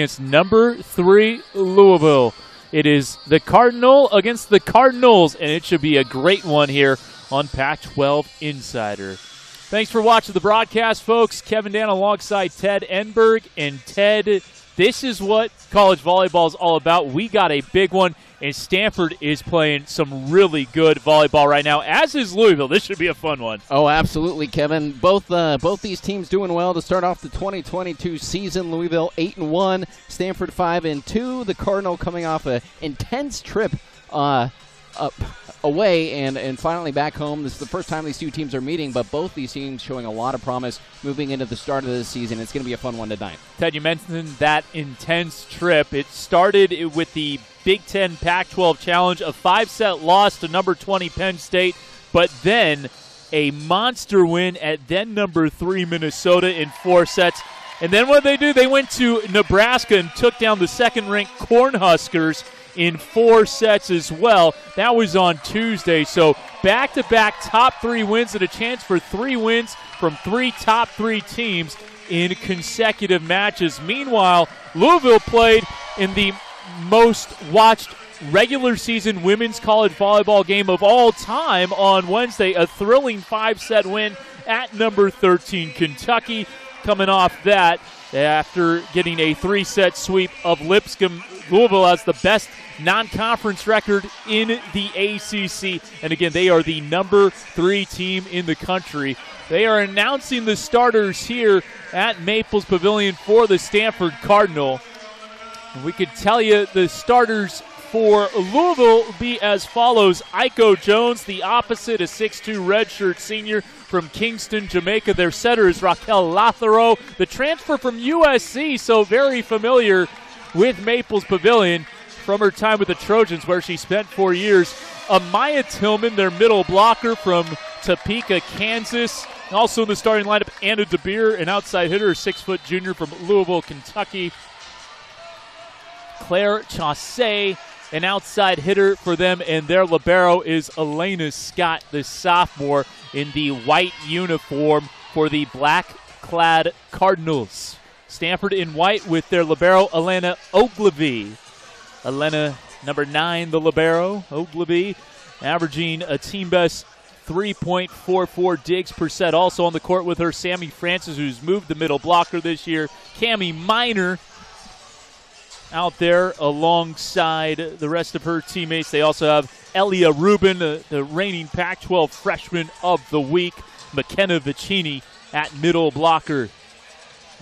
It's number three Louisville. It is the Cardinal against the Cardinals, and it should be a great one here on Pac 12 Insider. Thanks for watching the broadcast, folks. Kevin Dan alongside Ted Enberg. And Ted, this is what college volleyball is all about. We got a big one and Stanford is playing some really good volleyball right now, as is Louisville. This should be a fun one. Oh, absolutely, Kevin. Both uh, both these teams doing well to start off the 2022 season. Louisville eight and one, Stanford five and two. The Cardinal coming off an intense trip. Uh, up away and, and finally back home. This is the first time these two teams are meeting, but both these teams showing a lot of promise moving into the start of the season. It's going to be a fun one tonight. Ted, you mentioned that intense trip. It started with the Big Ten Pac 12 challenge, a five set loss to number 20 Penn State, but then a monster win at then number three Minnesota in four sets. And then what they do, they went to Nebraska and took down the second ranked Cornhuskers in four sets as well. That was on Tuesday. So back to back top three wins and a chance for three wins from three top three teams in consecutive matches. Meanwhile, Louisville played in the most watched regular season women's college volleyball game of all time on Wednesday. A thrilling five set win at number 13 Kentucky. Coming off that, after getting a three set sweep of Lipscomb, Louisville has the best non conference record in the ACC. And again, they are the number three team in the country. They are announcing the starters here at Maples Pavilion for the Stanford Cardinal. We could tell you the starters for Louisville be as follows Aiko Jones, the opposite, a 6'2 redshirt senior from Kingston, Jamaica. Their setter is Raquel Lázaro, the transfer from USC, so very familiar with Maples Pavilion from her time with the Trojans, where she spent four years. Amaya Tillman, their middle blocker from Topeka, Kansas. Also in the starting lineup, Anna DeBeer, an outside hitter, six foot junior from Louisville, Kentucky. Claire Chaussé, an outside hitter for them, and their libero is Elena Scott, the sophomore in the white uniform for the black clad Cardinals. Stanford in white with their libero, Elena Oglivie. Elena, number nine, the libero, Oglivie, averaging a team best 3.44 digs per set. Also on the court with her, Sami Francis, who's moved the middle blocker this year. Cami Miner out there alongside the rest of her teammates. They also have Elia Rubin, the, the reigning Pac 12 freshman of the week. McKenna Vicini at middle blocker.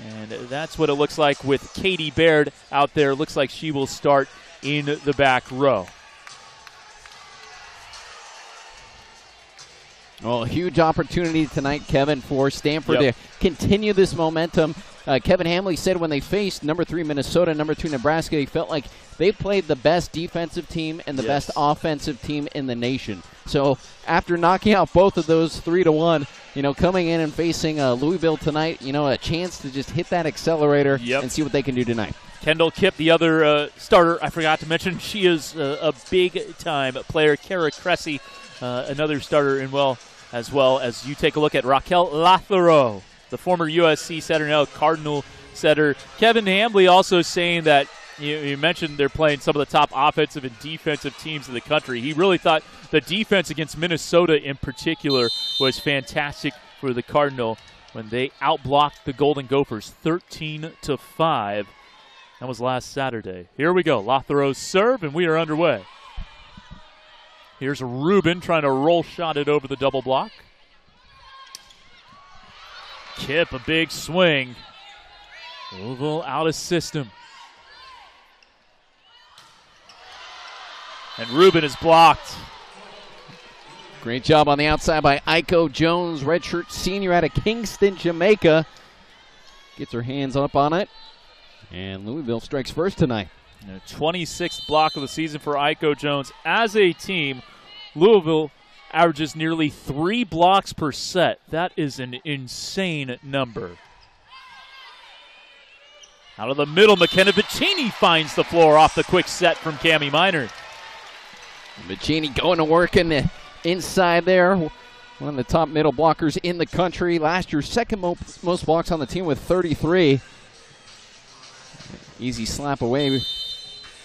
And that's what it looks like with Caitie Baird out there. Looks like she will start in the back row. Well, huge opportunity tonight, Kevin, for Stanford yep. to continue this momentum. Uh, Kevin Hambly said when they faced number three Minnesota, number two Nebraska, he felt like they played the best defensive team and the yes. best offensive team in the nation. So after knocking out both of those three to one, you know, coming in and facing uh, Louisville tonight, you know, a chance to just hit that accelerator yep. and see what they can do tonight. Kendall Kipp, the other uh, starter, I forgot to mention, she is a, a big time player. Kara Cressy, uh, another starter in well as well as you take a look at Raquel Lázaro, the former USC setter, now Cardinal setter. Kevin Hambly also saying that you, you, mentioned they're playing some of the top offensive and defensive teams in the country. He really thought the defense against Minnesota in particular was fantastic for the Cardinal when they outblocked the Golden Gophers 13 to 5. That was last Saturday. Here we go. Lázaro's serve, and we are underway. Here's Rubin trying to roll shot it over the double block. Kipp, a big swing. Louisville out of system. And Rubin is blocked. Great job on the outside by Aiko Jones, redshirt senior out of Kingston, Jamaica. Gets her hands up on it. And Louisville strikes first tonight. 26th block of the season for Aiko Jones. As a team, Louisville averages nearly three blocks per set. That is an insane number. Out of the middle, McKenna Vicini finds the floor off the quick set from Cami Miner. Vicini going to work in the inside there. One of the top middle blockers in the country. Last year, second most blocks on the team with 33. Easy slap away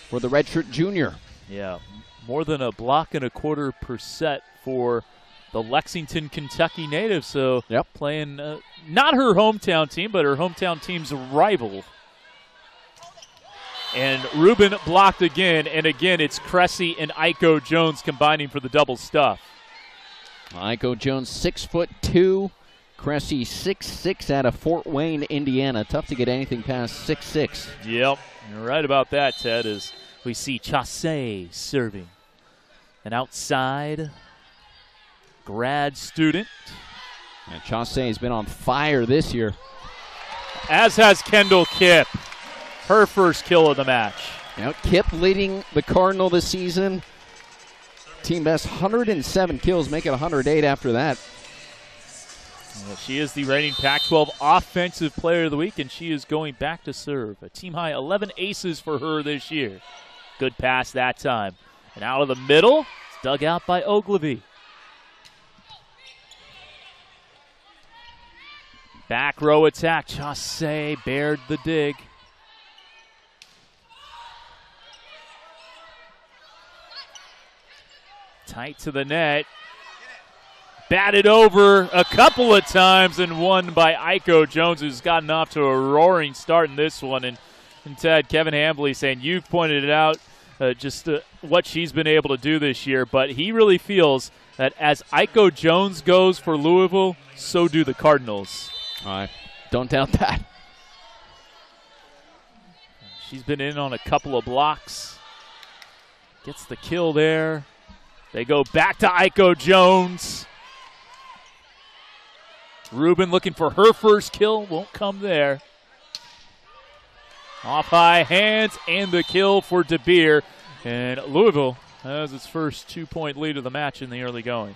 for the redshirt junior. Yeah, more than a block and a quarter per set for the Lexington, Kentucky native. So yep. playing uh, not her hometown team, but her hometown team's rival. And Rubin blocked again, and again it's Cressy and Aiko Jones combining for the double stuff. Aiko Jones, six foot two. Cressy, six six out of Fort Wayne, Indiana. Tough to get anything past six six. Yep, you're right about that, Ted. As we see Chaussé serving, an outside grad student. And Chaussé has been on fire this year. As has Kendall Kipp her first kill of the match. Now, Kipp leading the Cardinal this season. Team best 107 kills, make it 108 after that. Well, she is the reigning Pac 12 Offensive Player of the Week, and she is going back to serve. A team high 11 aces for her this year. Good pass that time. And out of the middle, it's dug out by Oglivie. Back row attack. Chaussé bared the dig. Tight to the net. Batted over a couple of times and won by Aiko Jones, who's gotten off to a roaring start in this one. And, and Ted, Kevin Hambly saying, You've pointed it out, uh, just uh, what she's been able to do this year. But he really feels that as Aiko Jones goes for Louisville, so do the Cardinals. All right. Don't doubt that. She's been in on a couple of blocks. Gets the kill there. They go back to Aiko Jones. Rubin looking for her first kill. Won't come there. Off high hands and the kill for DeBeer. And Louisville has its first two point lead of the match in the early going.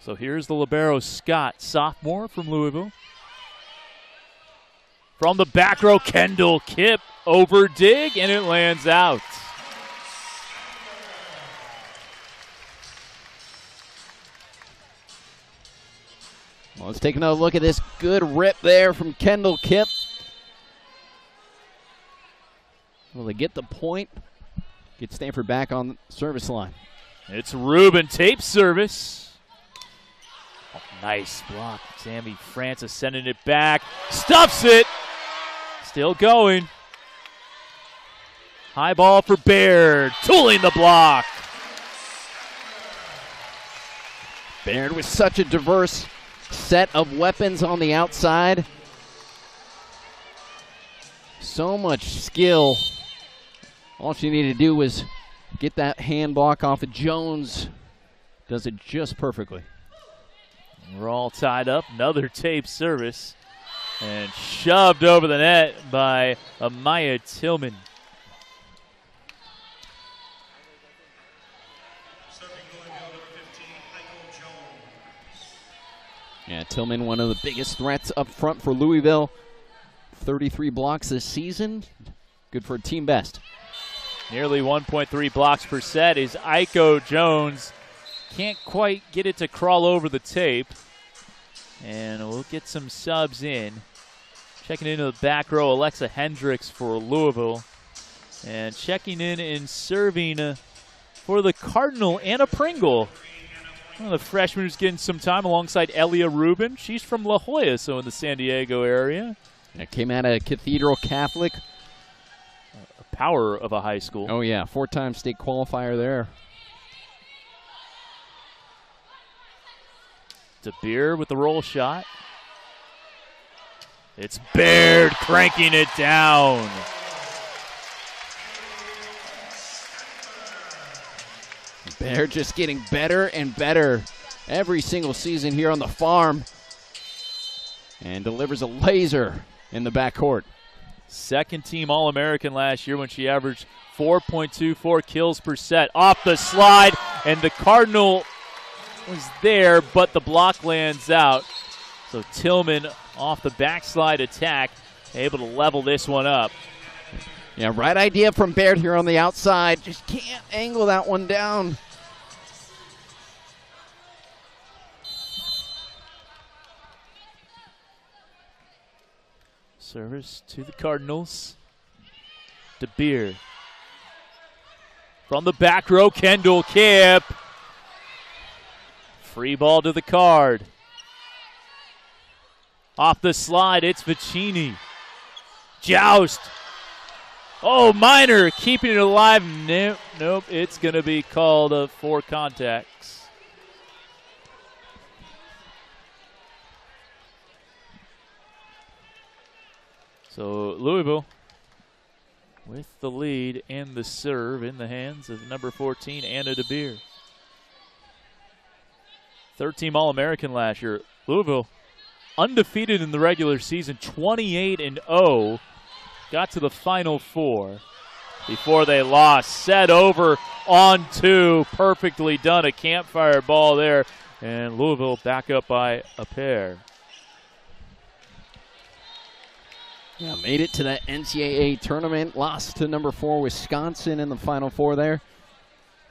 So here's the Libero Scott, sophomore from Louisville. From the back row, Kendall Kipp over dig, and it lands out. Well, let's take another look at this good rip there from Kendall Kipp. Will they get the point? Get Stanford back on service line. It's Rubin tape service. Nice block. Sami Francis sending it back. Stuffs it. Still going. High ball for Baird. Tooling the block. Baird with such a diverse set of weapons on the outside. So much skill. All she needed to do was get that hand block off of Jones. Does it just perfectly. We're all tied up. Another tape service and shoved over the net by Amaya Tillman. Yeah, Tillman, one of the biggest threats up front for Louisville. 33 blocks this season. Good for a team best. Nearly 1.3 blocks per set is Aiko Jones. Can't quite get it to crawl over the tape. And we'll get some subs in. Checking into the back row, Alexa Hendricks for Louisville. And checking in and serving uh, for the Cardinal, Anna Pringle. One of the freshmen who's getting some time alongside Elia Rubin. She's from La Jolla, so in the San Diego area. It came out of Cathedral Catholic. A power of a high school. Oh, yeah. Four time state qualifier there. DeBeer with the roll shot. It's Baird cranking it down. Baird just getting better and better every single season here on the farm. And delivers a laser in the backcourt. Second team All American last year when she averaged 4.24 kills per set. Off the slide, and the Cardinal was there, but the block lands out. So Tillman off the backslide attack, able to level this one up. Yeah, right idea from Baird here on the outside. Just can't angle that one down. Service to the Cardinals. DeBeer. From the back row, Kendall Kipp. Free ball to the card. Off the slide, it's Vicini. Joust. Oh, Miner keeping it alive. Nope, nope. It's going to be called uh, for contacts. So Louisville with the lead and the serve in the hands of number 14, Anna DeBeer. Third team All American last year. Louisville undefeated in the regular season, 28 and 0. Got to the final four before they lost. Set over on two. Perfectly done. A campfire ball there. And Louisville back up by a pair. Yeah, made it to that NCAA tournament. Lost to number four Wisconsin in the Final Four there.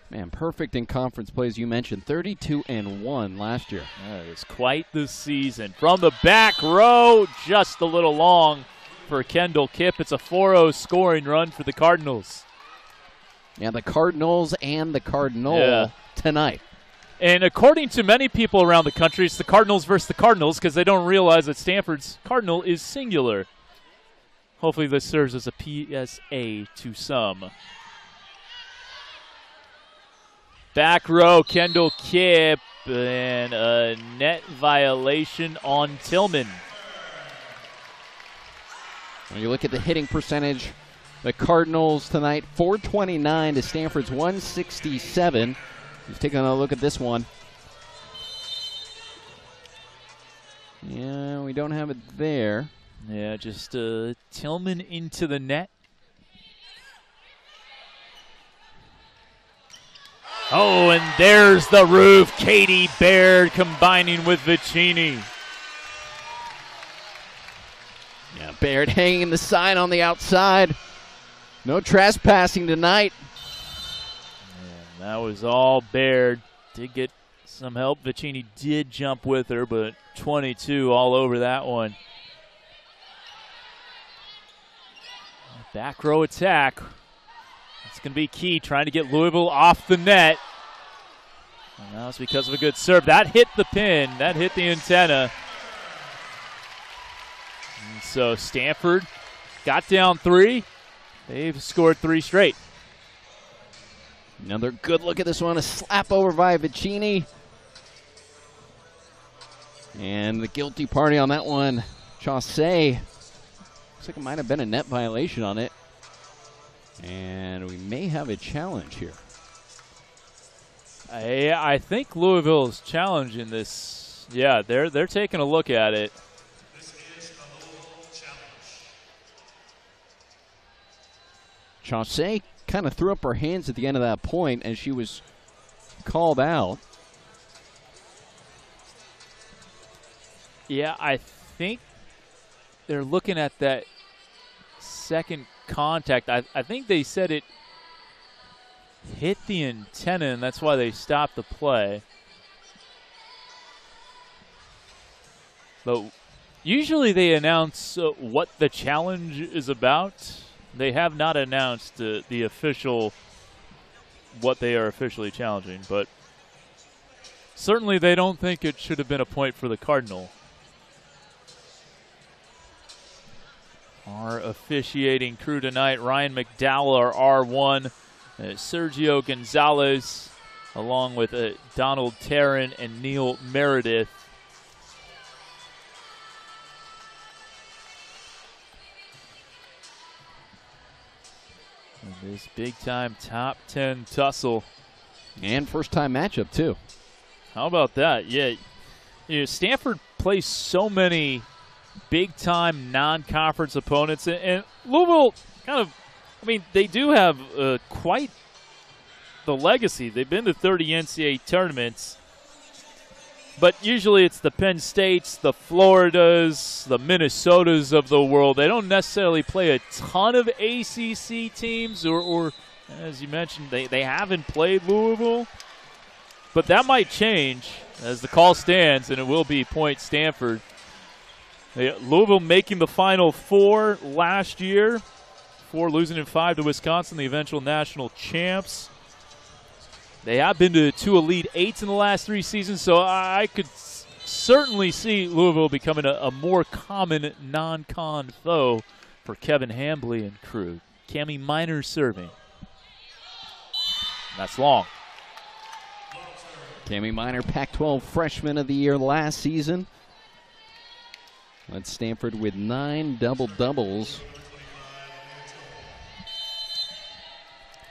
Man, perfect in conference play as you mentioned. 32 and one last year. That is quite the season. From the back row, just a little long for Kendall Kipp. It's a 4-0 scoring run for the Cardinals. Yeah, the Cardinals and the Cardinal yeah. tonight. And according to many people around the country, it's the Cardinals versus the Cardinals because they don't realize that Stanford's Cardinal is singular. Hopefully, this serves as a PSA to some. Back row, Kendall Kipp, and a net violation on Tillman. When you look at the hitting percentage, the Cardinals tonight, 429 to Stanford's 167. He's taking a look at this one. Yeah, we don't have it there. Yeah, just uh, Tillman into the net. Oh, and there's the roof. Caitie Baird combining with Vicini. Yeah, Baird hanging the sign on the outside. No trespassing tonight. And that was all Baird. Did get some help. Vicini did jump with her, but 22 all over that one. Back row attack. To be key, trying to get Louisville off the net. And that was because of a good serve. That hit the pin. That hit the antenna. And so Stanford got down three. They've scored three straight. Another good look at this one. A slap over by Vicini. And the guilty party on that one, Chaussé. Looks like it might have been a net violation on it. And we may have a challenge here. I, I think Louisville is challenging this. Yeah, they're they're taking a look at it. Chaussé kind of threw up her hands at the end of that point as she was called out. Yeah, I think they're looking at that second contact. I, I think they said it hit the antenna, and that's why they stopped the play. But usually they announce uh, what the challenge is about. They have not announced uh, the official what they are officially challenging, but certainly they don't think it should have been a point for the Cardinal. Our officiating crew tonight Ryan McDowell, our R1, uh, Sergio Gonzalez, along with uh, Donald Tarrant and Neil Meredith. And this big time top 10 tussle. And first time matchup, too. How about that? Yeah. You know, Stanford plays so many big time non conference opponents. And, Louisville kind of, I mean, they do have uh, quite the legacy. They've been to 30 NCAA tournaments. But usually it's the Penn States, the Floridas, the Minnesotas of the world. They don't necessarily play a ton of ACC teams, or, or as you mentioned, they, they haven't played Louisville. But that might change as the call stands, and it will be point Stanford Louisville making the Final Four last year, four losing in five to Wisconsin, the eventual national champs. They have been to two Elite Eights in the last three seasons, so I could certainly see Louisville becoming a, a more common non-con foe for Kevin Hambly and crew. Cami Miner serving. That's long. Cami Miner, Pac 12 Freshman of the Year last season. Led Stanford with nine double doubles.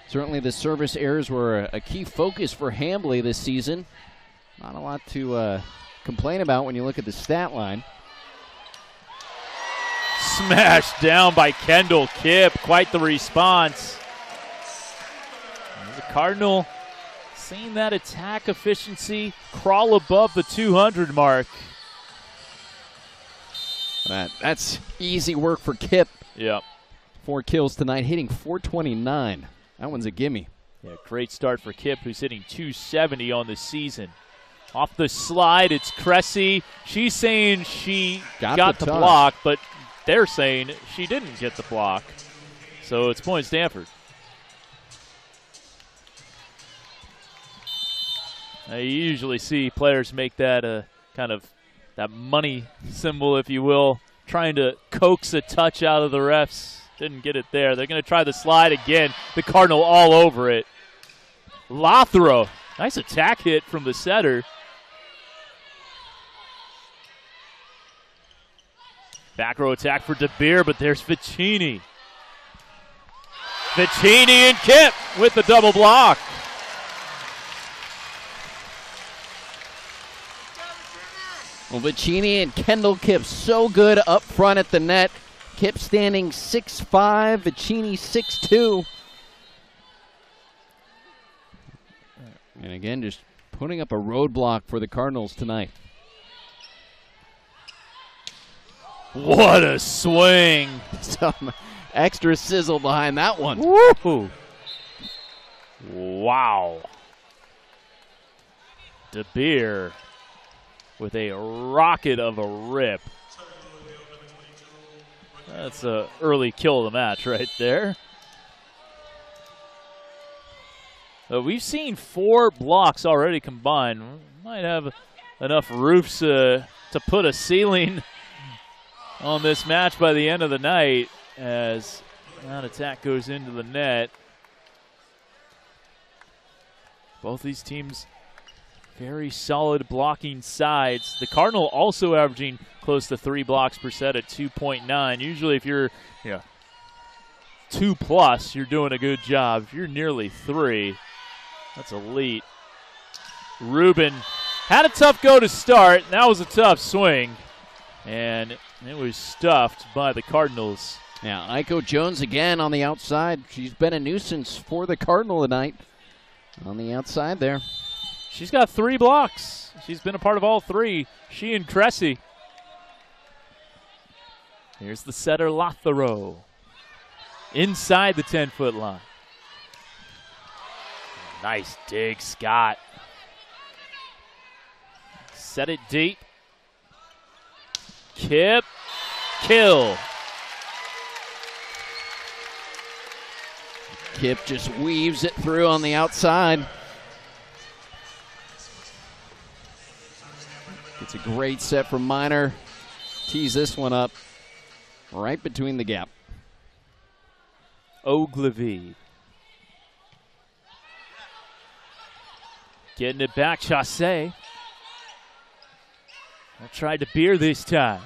Certainly, the service errors were a, key focus for Hambly this season. Not a lot to uh, complain about when you look at the stat line. Smashed down by Kendall Kipp. Quite the response. The Cardinal seeing that attack efficiency crawl above the 200 mark. That, that's easy work for Kipp. Yep. Four kills tonight, hitting 429. That one's a gimme. Yeah, great start for Kipp, who's hitting 270 on the season. Off the slide, it's Cressy. She's saying she got, got the, the block, but they're saying she didn't get the block. So it's point Stanford. I usually see players make that a kind of that money symbol, if you will, trying to coax a touch out of the refs. Didn't get it there. They're going to try the slide again. The Cardinal all over it. Lázaro. Nice attack hit from the setter. Back row attack for DeBeer, but there's Vicini. Vicini and Kipp with the double block. Well, Vicini and Kendall Kipp so good up front at the net. Kipp standing 6'5", Vicini 6'2". And again, just putting up a roadblock for the Cardinals tonight. What a swing! Some extra sizzle behind that one. Woo! Wow. De Beer with a rocket of a rip. That's an early kill of the match right there. We've seen four blocks already combined. Might have enough roofs uh, to put a ceiling on this match by the end of the night as that attack goes into the net. Both these teams very solid blocking sides. The Cardinal also averaging close to three blocks per set at 2.9. Usually, if you're yeah, two plus, you're doing a good job. If you're nearly three, that's elite. Rubin had a tough go to start. That was a tough swing, and it was stuffed by the Cardinals. Yeah, Aiko Jones again on the outside. She's been a nuisance for the Cardinal tonight. On the outside there. She's got three blocks. She's been a part of all three. She and Cressy. Here's the setter Lázaro. Inside the 10 foot line. Nice dig, Scott. Set it deep. Kipp. Kill. Kipp just weaves it through on the outside. It's a great set from Miner. Tease this one up right between the gap. Oglivie. Getting it back, Chaussé. I tried to beer this time.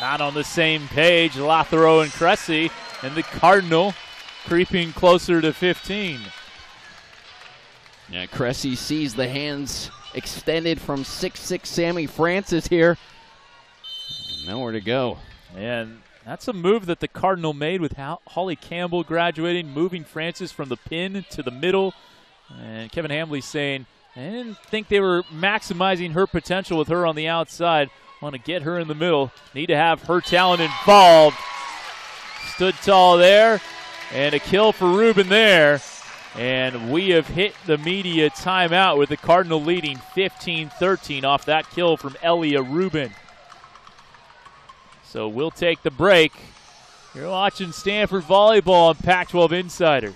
Not on the same page, Lázaro and Cressy, and the Cardinal creeping closer to 15. Yeah, Cressy sees the hands extended from six-six Sami Francis here. Nowhere to go. And that's a move that the Cardinal made with Holly Campbell graduating, moving Francis from the pin to the middle. And Kevin Hambly saying, I didn't think they were maximizing her potential with her on the outside. Want to get her in the middle. Need to have her talent involved. Stood tall there. And a kill for Rubin there. And we have hit the media timeout with the Cardinal leading 15 13 off that kill from Elia Rubin. So we'll take the break. You're watching Stanford Volleyball on Pac 12 Insider.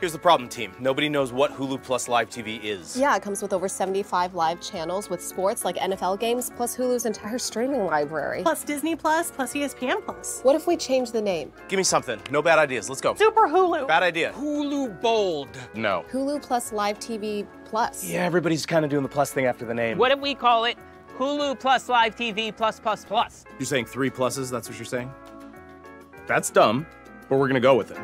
Here's the problem, team. Nobody knows what Hulu Plus Live TV is. Yeah, it comes with over 75 live channels with sports like NFL games, plus Hulu's entire streaming library. Plus Disney Plus, plus ESPN Plus. What if we change the name? Give me something. No bad ideas. Let's go. Super Hulu. Bad idea. Hulu Bold. No. Hulu Plus Live TV Plus. Yeah, everybody's kind of doing the plus thing after the name. What if we call it Hulu Plus Live TV Plus Plus Plus? You're saying three pluses? That's what you're saying? That's dumb, but we're gonna go with it.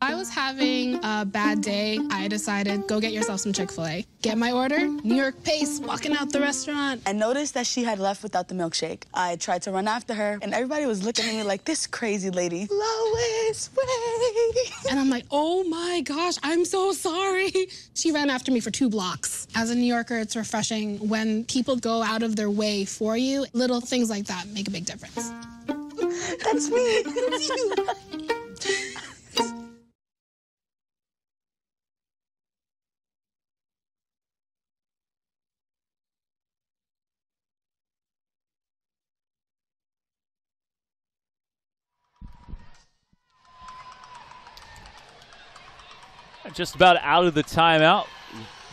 I was having a bad day. I decided, go get yourself some Chick fil A. Get my order, New York pace, walking out the restaurant. I noticed that she had left without the milkshake. I tried to run after her, and everybody was looking at me like, this crazy lady, Lois, wait. And I'm like, oh my gosh, I'm so sorry. She ran after me for two blocks. As a New Yorker, it's refreshing when people go out of their way for you. Little things like that make a big difference. That's me. That's you. Just about out of the timeout.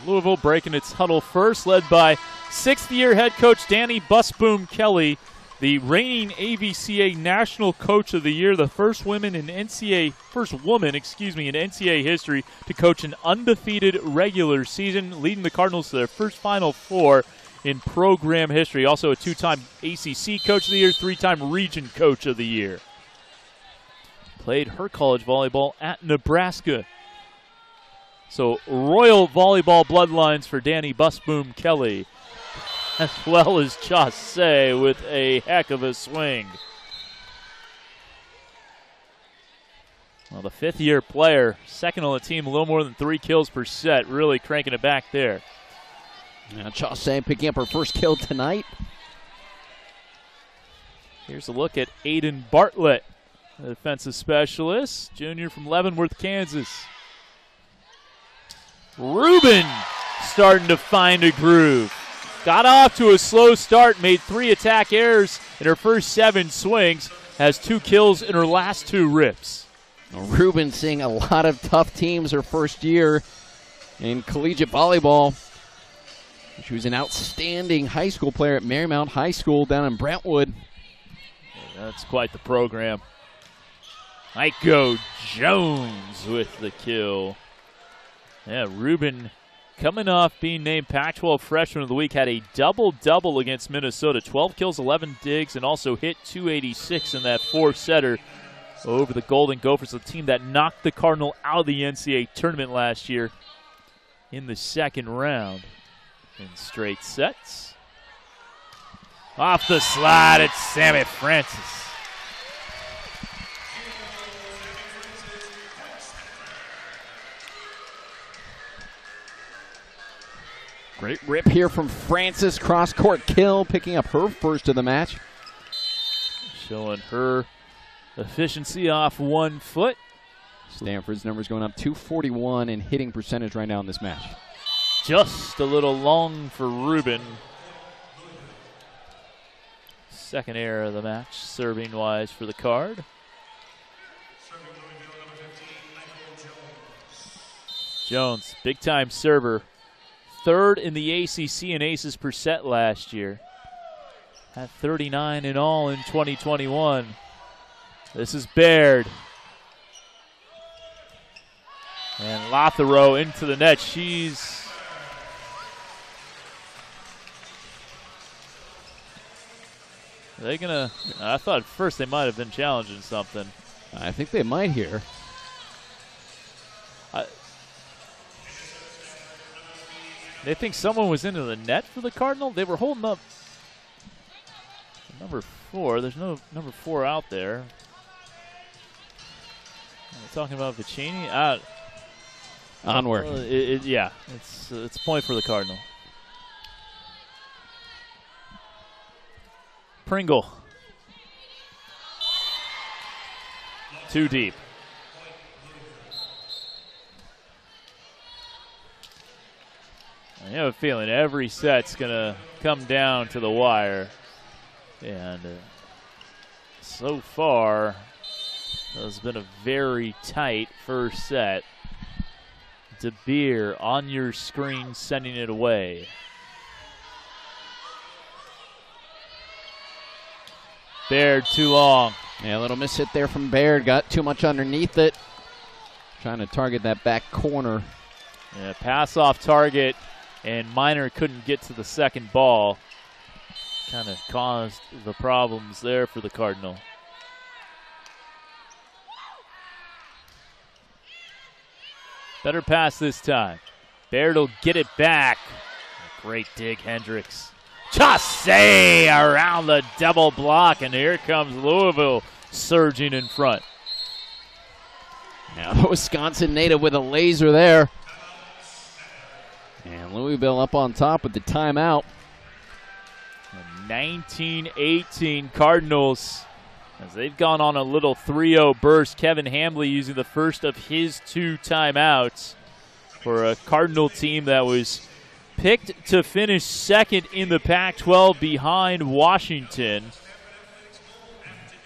Louisville breaking its huddle first, led by sixth year head coach Dani Busboom Kelly, the reigning AVCA National Coach of the Year, the first woman in NCAA, first woman, excuse me, in NCAA history to coach an undefeated regular season, leading the Cardinals to their first Final Four in program history. Also a two-time ACC Coach of the Year, three-time Region Coach of the Year. Played her college volleyball at Nebraska. So royal volleyball bloodlines for Dani Busboom Kelly, as well as Chaussé with a heck of a swing. Well, the fifth year player, second on the team, a little more than three kills per set, really cranking it back there. Now Chaussé picking up her first kill tonight. Here's a look at Aiden Bartlett, the defensive specialist, junior from Leavenworth, Kansas. Rubin starting to find a groove. Got off to a slow start, made three attack errors in her first seven swings, has two kills in her last two rips. Rubin seeing a lot of tough teams her first year in collegiate volleyball. She was an outstanding high school player at Marymount High School down in Brentwood. That's quite the program. Aiko Jones with the kill. Yeah, Rubin coming off being named Pac 12 Freshman of the Week had a double double against Minnesota 12 kills, 11 digs, and also hit 286 in that four setter over the Golden Gophers, a team that knocked the Cardinal out of the NCAA tournament last year in the second round. In straight sets. Off the slide, it's Sammy Francis. Great rip here from Francis. Cross court kill, picking up her first of the match. Showing her efficiency off one foot. Stanford's numbers going up 241 in hitting percentage right now in this match. Just a little long for Rubin. Second error of the match, serving wise for the card. Jones, big time server. Third in the ACC in aces per set last year. At 39 in all in 2021. This is Baird. And Lázaro into the net. She's Are they gonna? I thought first they might have been challenging something. I think they might here. They think someone was into the net for the Cardinal. They were holding up number four. There's no number four out there. We're talking about Vicini. Uh, Onward. uh, it, it, yeah, it's uh, it's point for the Cardinal. Pringle. Too deep. I have a feeling every set's going to come down to the wire. And uh, so far, it's been a very tight first set. De Beer on your screen sending it away. Baird too long. Yeah, a little miss hit there from Baird. Got too much underneath it. Trying to target that back corner. Yeah, pass off target, and Miner couldn't get to the second ball. Kind of caused the problems there for the Cardinal. Better pass this time. Baird will get it back. Great dig, Hendricks. Chaussé around the double block, and here comes Louisville surging in front. Now the Wisconsin native with a laser there. And Louisville up on top with the timeout. 1918 Cardinals as they've gone on a little 3 0 burst. Kevin Hambly using the first of his two timeouts for a Cardinal team that was picked to finish second in the Pac 12 behind Washington.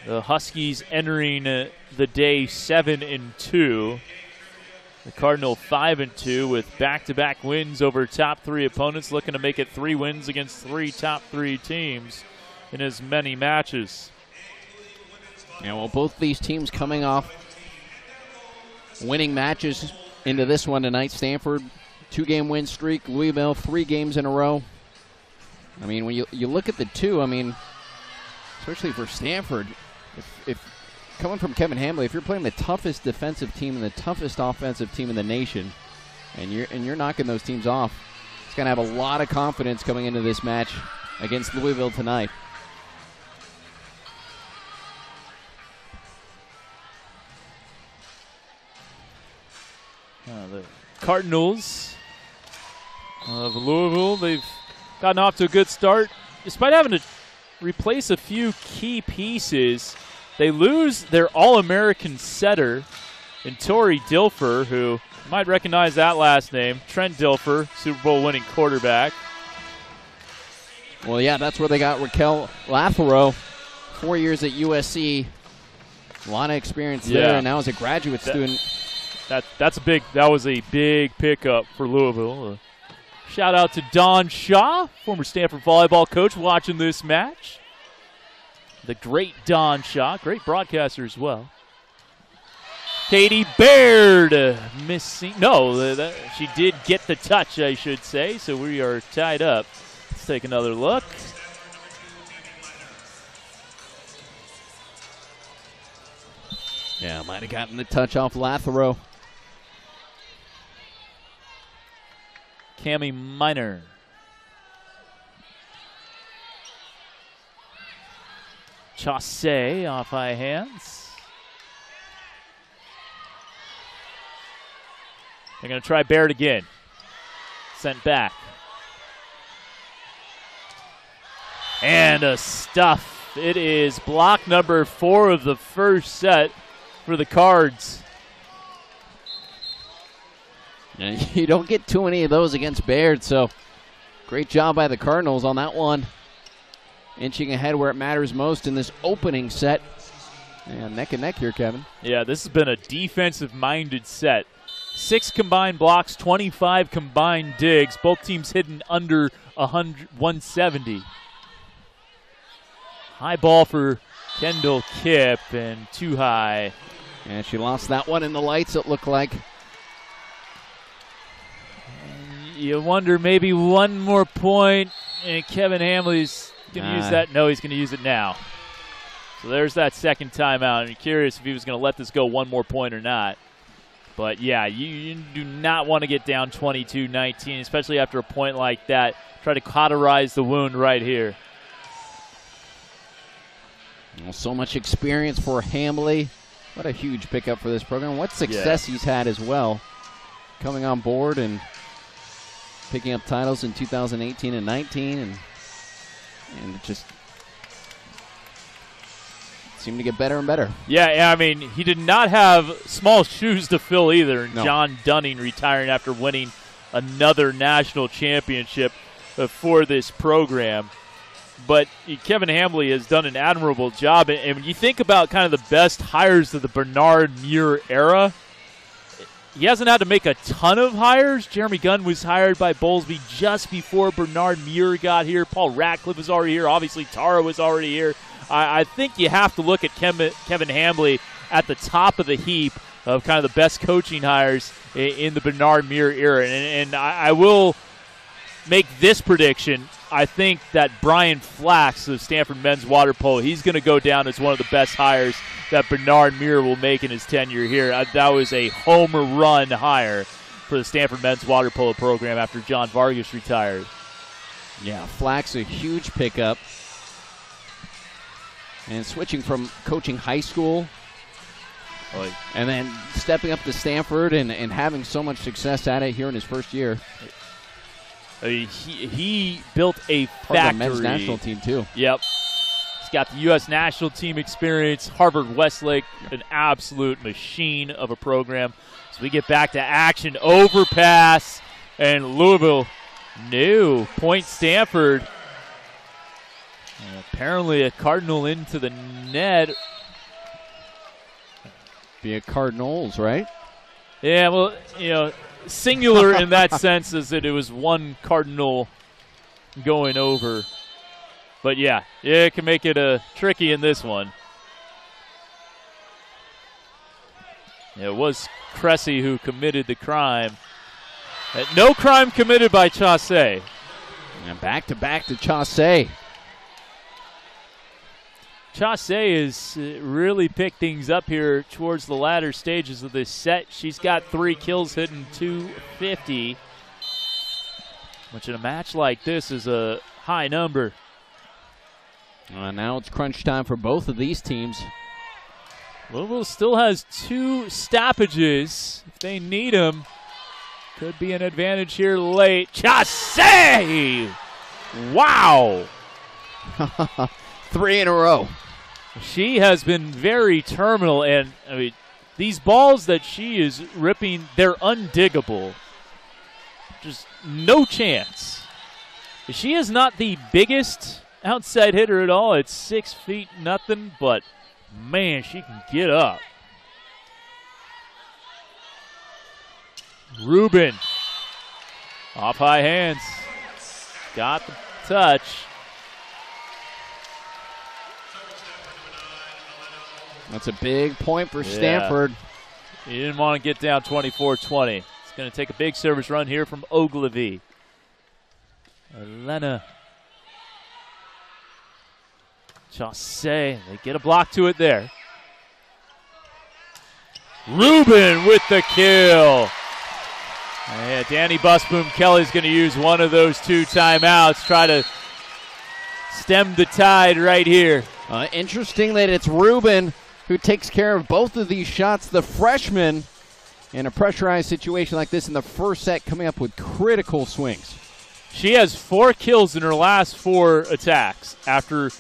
The Huskies entering uh, the day 7 and 2. The Cardinal 5 and 2 with back to back wins over top three opponents, looking to make it three wins against three top three teams in as many matches. Yeah, well, both these teams coming off winning matches into this one tonight. Stanford, two game win streak. Louisville, three games in a row. I mean, when you, you look at the two, I mean, especially for Stanford, if, if coming from Kevin Hambly, if you're playing the toughest defensive team and the toughest offensive team in the nation, and you're and you're knocking those teams off, it's going to have a lot of confidence coming into this match against Louisville tonight. Uh, the Cardinals of Louisville, they've gotten off to a good start. Despite having to replace a few key pieces, they lose their All American setter in Tori Dilfer, who might recognize that last name. Trent Dilfer, Super Bowl winning quarterback. Well, yeah, that's where they got Raquel Lázaro, four years at USC. A lot of experience Yeah. there, and now as a graduate That- student. That that's a big. That was a big pickup for Louisville. Shout out to Don Shaw, former Stanford volleyball coach, watching this match. The great Don Shaw, great broadcaster as well. Caitie Baird missing. No, she did get the touch, I should say. So we are tied up. Let's take another look. Yeah, might have gotten the touch off Lázaro. Cami Miner. Chaussé off high hands. They're going to try Baird again. Sent back. And a stuff. It is block number four of the first set for the Cards. You don't get too many of those against Baird, so great job by the Cardinals on that one. Inching ahead where it matters most in this opening set. And neck and neck here, Kevin. Yeah, this has been a defensive minded set. Six combined blocks, 25 combined digs. Both teams hitting under 100, 170. High ball for Kendall Kipp and too high. And she lost that one in the lights, it looked like. You wonder maybe one more point, and Kevin Hambly's going to use Ah. that. No, he's going to use it now. So there's that second timeout. I'm curious if he was going to let this go one more point or not. But yeah, you, you do not want to get down 22 19, especially after a point like that. Try to cauterize the wound right here. Well, so much experience for Hambly. What a huge pickup for this program. What success he's had as well. Coming on board and picking up titles in 2018 and 19 and and it just seemed to get better and better. Yeah, yeah, I mean, he did not have small shoes to fill either. No. John Dunning retiring after winning another national championship for this program. But Kevin Hambly has done an admirable job. And when you think about kind of the best hires of the Bernard Muir era, he hasn't had to make a ton of hires. Jeremy Gunn was hired by Bowlesby just before Bernard Muir got here. Paul Ratcliffe was already here. Obviously, Tara was already here. I, I think you have to look at Kevin, Kevin at the top of the heap of kind of the best coaching hires in, in the Bernard Muir era. And, and I, I will make this prediction. I think that Brian Flacks of Stanford men's water polo, he's going to go down as one of the best hires that Bernard Muir will make in his tenure here. Uh, that was a home run hire for the Stanford men's water polo program after John Vargas retired. Yeah, Flax a huge pickup. And switching from coaching high school and then stepping up to Stanford and, and having so much success at it here in his first year. I mean, he, he built a Part of factory. the men's national team, too. Yep. He's got the U.S. national team experience. Harvard Westlake, an absolute machine of a program. So we get back to action. Overpass. And Louisville, new. Point Stanford. And apparently a Cardinal into the net. Be a Cardinals, right? Yeah, well, you know, singular in that sense is that it was one Cardinal going over. But yeah, yeah, it can make it uh, tricky in this one. It was Cressy who committed the crime. Uh, no crime committed by Chaussé. And back to back to Chaussé. Chaussé has uh, really picked things up here towards the latter stages of this set. She's got three kills hitting 250, which in a match like this is a high number. Uh, now it's crunch time for both of these teams. Louisville still has two stoppages if they need them. Could be an advantage here late. Chaussé! Wow! Three in a row. She has been very terminal, and I mean, these balls that she is ripping, they're undiggable. Just no chance. She is not the biggest outside hitter at all. It's six feet nothing, but man, she can get up. Rubin. Off high hands. Got the touch. That's a big point for Yeah. Stanford. He didn't want to get down 24 20. It's going to take a big service run here from Oglivie. Elena. Chaussé. They get a block to it there. Rubin with the kill. Yeah, Dani Busboom Kelly's going to use one of those two timeouts, try to stem the tide right here. Uh, interesting that it's Rubin who takes care of both of these shots. The freshman in a pressurized situation like this in the first set coming up with critical swings. She has four kills in her last four attacks after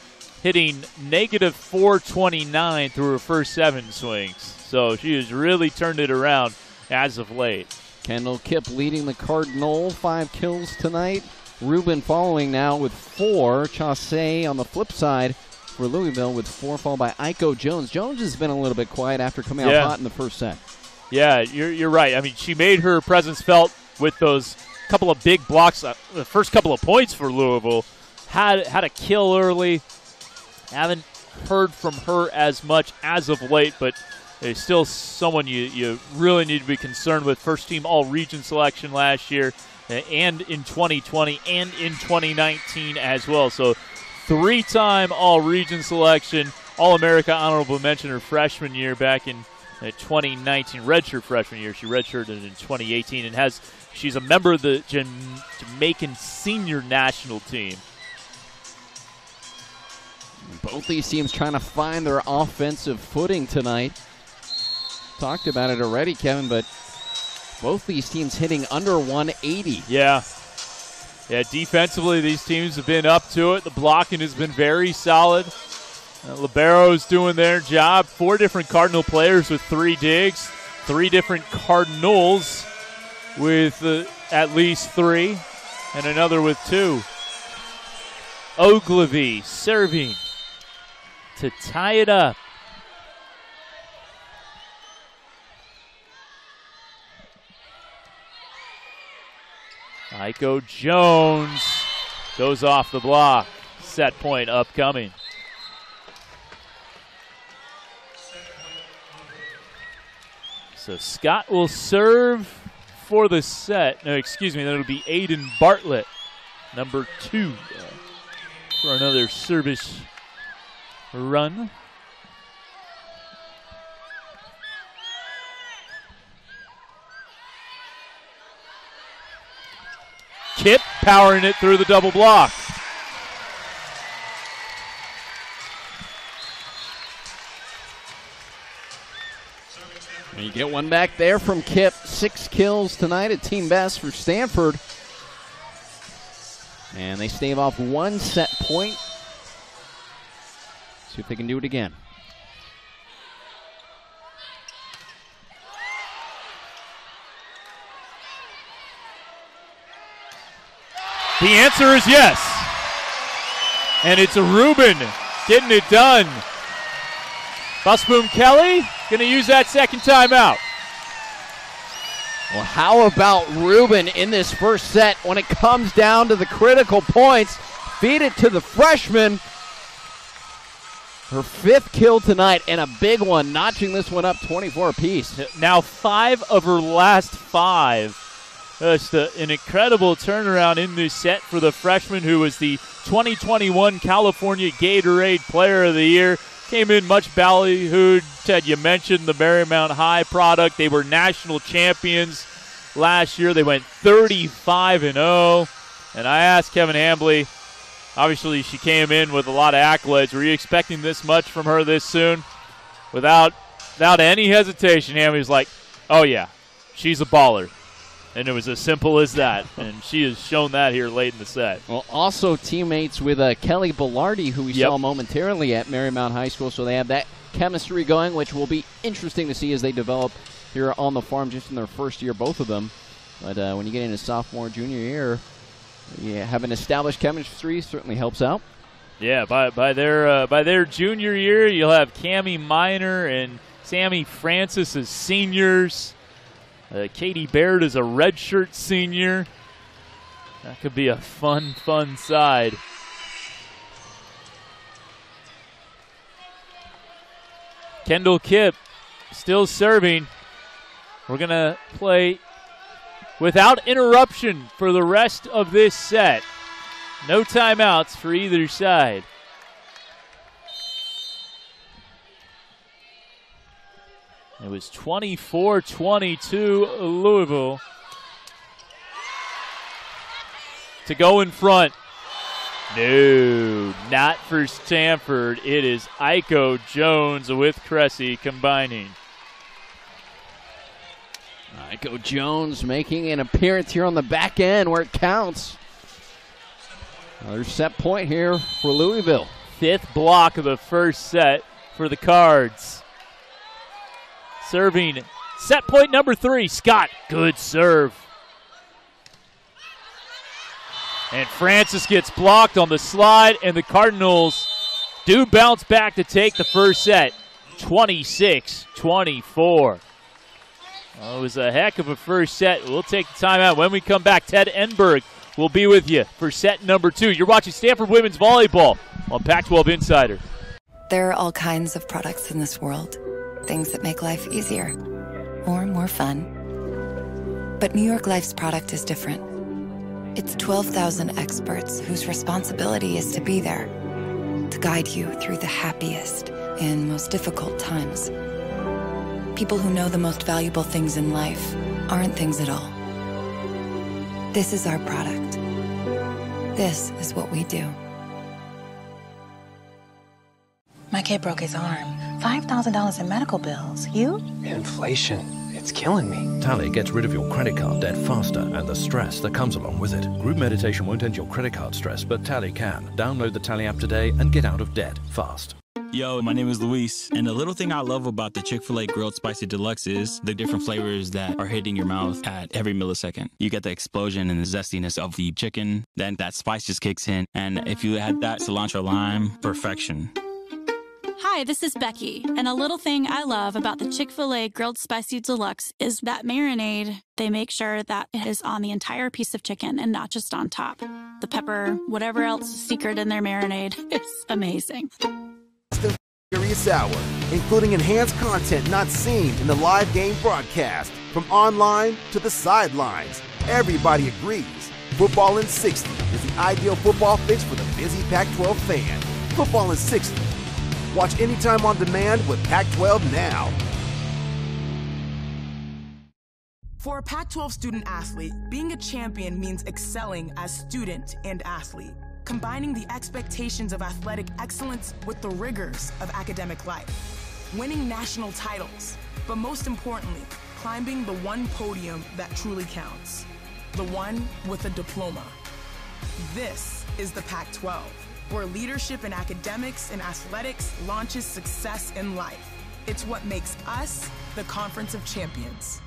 hitting negative 429 through her first seven swings. So she has really turned it around as of late. Kendall Kipp leading the Cardinal, five kills tonight. Rubin following now with four. Chaussé on the flip side for Louisville with four, fall by Aiko Jones. Jones has been a little bit quiet after coming out Yeah. hot in the first set. Yeah, you're, you're right. I mean, she made her presence felt with those couple of big blocks. Uh, the first couple of points for Louisville had had a kill early. Haven't heard from her as much as of late, but is still someone you, you really need to be concerned with. First team All Region selection last year, uh, and in 2020 and in 2019 as well. So, three time All Region selection, All America honorable mention her freshman year back in uh, 2019, redshirt freshman year. She redshirted in 2018 and has she's a member of the Jam- Jamaican senior national team. Both these teams trying to find their offensive footing tonight. Talked about it already, Kevin, but both these teams hitting under 180. Yeah. Yeah, defensively, these teams have been up to it. The blocking has been very solid. Uh, Libero's doing their job. Four different Cardinal players with three digs, three different Cardinals with uh, at least three, and another with two. Oglivie serving to tie it up. Aiko Jones goes off the block. Set point upcoming. So Scott will serve for the set. No, excuse me, that'll be Aiden Bartlett, number two, uh, for another service run. Kipp powering it through the double block. And you get one back there from Kipp. Six kills tonight at team best for Stanford. And they stave off one set point. See if they can do it again. The answer is yes. And it's Rubin getting it done. Busboom Kelly going to use that second timeout. Well, how about Rubin in this first set when it comes down to the critical points? Feed it to the freshman. Her fifth kill tonight and a big one, notching this one up 24 apiece. Now five of her last five. Just a, an incredible turnaround in this set for the freshman who was the 2021 California Gatorade Player of the Year. Came in much ballyhooed. Ted, you mentioned the Marymount High product. They were national champions last year. They went 35 and 0. And I asked Kevin Hambly, obviously she came in with a lot of accolades. Were you expecting this much from her this soon? Without without any hesitation, Hambly was like, "Oh yeah, she's a baller." And it was as simple as that. And she has shown that here late in the set. Well, also teammates with uh, Kelly Bellardi, who we Yep. saw momentarily at Marymount High School. So they have that chemistry going, which will be interesting to see as they develop here on the farm just in their first year, both of them. But uh, when you get into sophomore, junior year, yeah, having established chemistry certainly helps out. Yeah, by by their uh, by their junior year, you'll have Cami Miner and Sami Francis as seniors. Uh, Caitie Baird is a redshirt senior. That could be a fun, fun side. Kendall Kipp still serving. We're going to play without interruption for the rest of this set. No timeouts for either side. It was 24 22 Louisville to go in front. No, not for Stanford. It is Aiko Jones with Cressy combining. Aiko Jones making an appearance here on the back end where it counts. Another set point here for Louisville. Fifth block of the first set for the Cards. Serving set point number three, Scott. Good serve. And Francis gets blocked on the slide, and the Cardinals do bounce back to take the first set 26 24. Well, it was a heck of a first set. We'll take the timeout. When we come back, Ted Enberg will be with you for set number two. You're watching Stanford Women's Volleyball on Pac 12 Insider. There are all kinds of products in this world things that make life easier or more fun. But New York Life's product is different. It's 12,000 experts whose responsibility is to be there, to guide you through the happiest and most difficult times. People who know the most valuable things in life aren't things at all. This is our product. This is what we do. My kid broke his arm. $5,000 in medical bills. You? Inflation. It's killing me. Tally gets rid of your credit card debt faster and the stress that comes along with it. Group meditation won't end your credit card stress, but Tally can. Download the Tally app today and get out of debt fast. Yo, my name is Luis, and the little thing I love about the Chick fil A Grilled Spicy Deluxe is the different flavors that are hitting your mouth at every millisecond. You get the explosion and the zestiness of the chicken, then that spice just kicks in, and if you add that cilantro lime, perfection. Hi, this is Becky, and a little thing I love about the Chick fil A Grilled Spicy Deluxe is that marinade. They make sure that it is on the entire piece of chicken and not just on top. The pepper, whatever else is secret in their marinade, it's amazing. Furious Hour, including enhanced content not seen in the live game broadcast. From online to the sidelines, everybody agrees Football in 60 is the ideal football fix for the busy Pac 12 fan. Football in 60. Watch anytime on demand with Pac 12 now. For a Pac 12 student athlete, being a champion means excelling as student and athlete combining the expectations of athletic excellence with the rigors of academic life, winning national titles, but most importantly, climbing the one podium that truly counts, the one with a diploma. This is the Pac 12, where leadership in academics and athletics launches success in life. It's what makes us the Conference of Champions.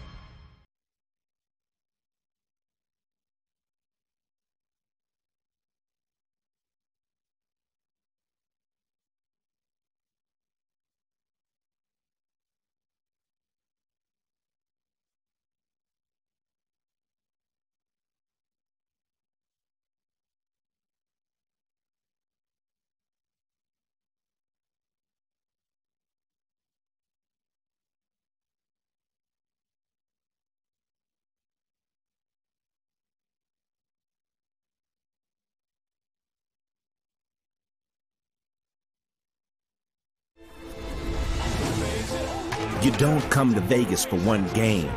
You don't come to Vegas for one game,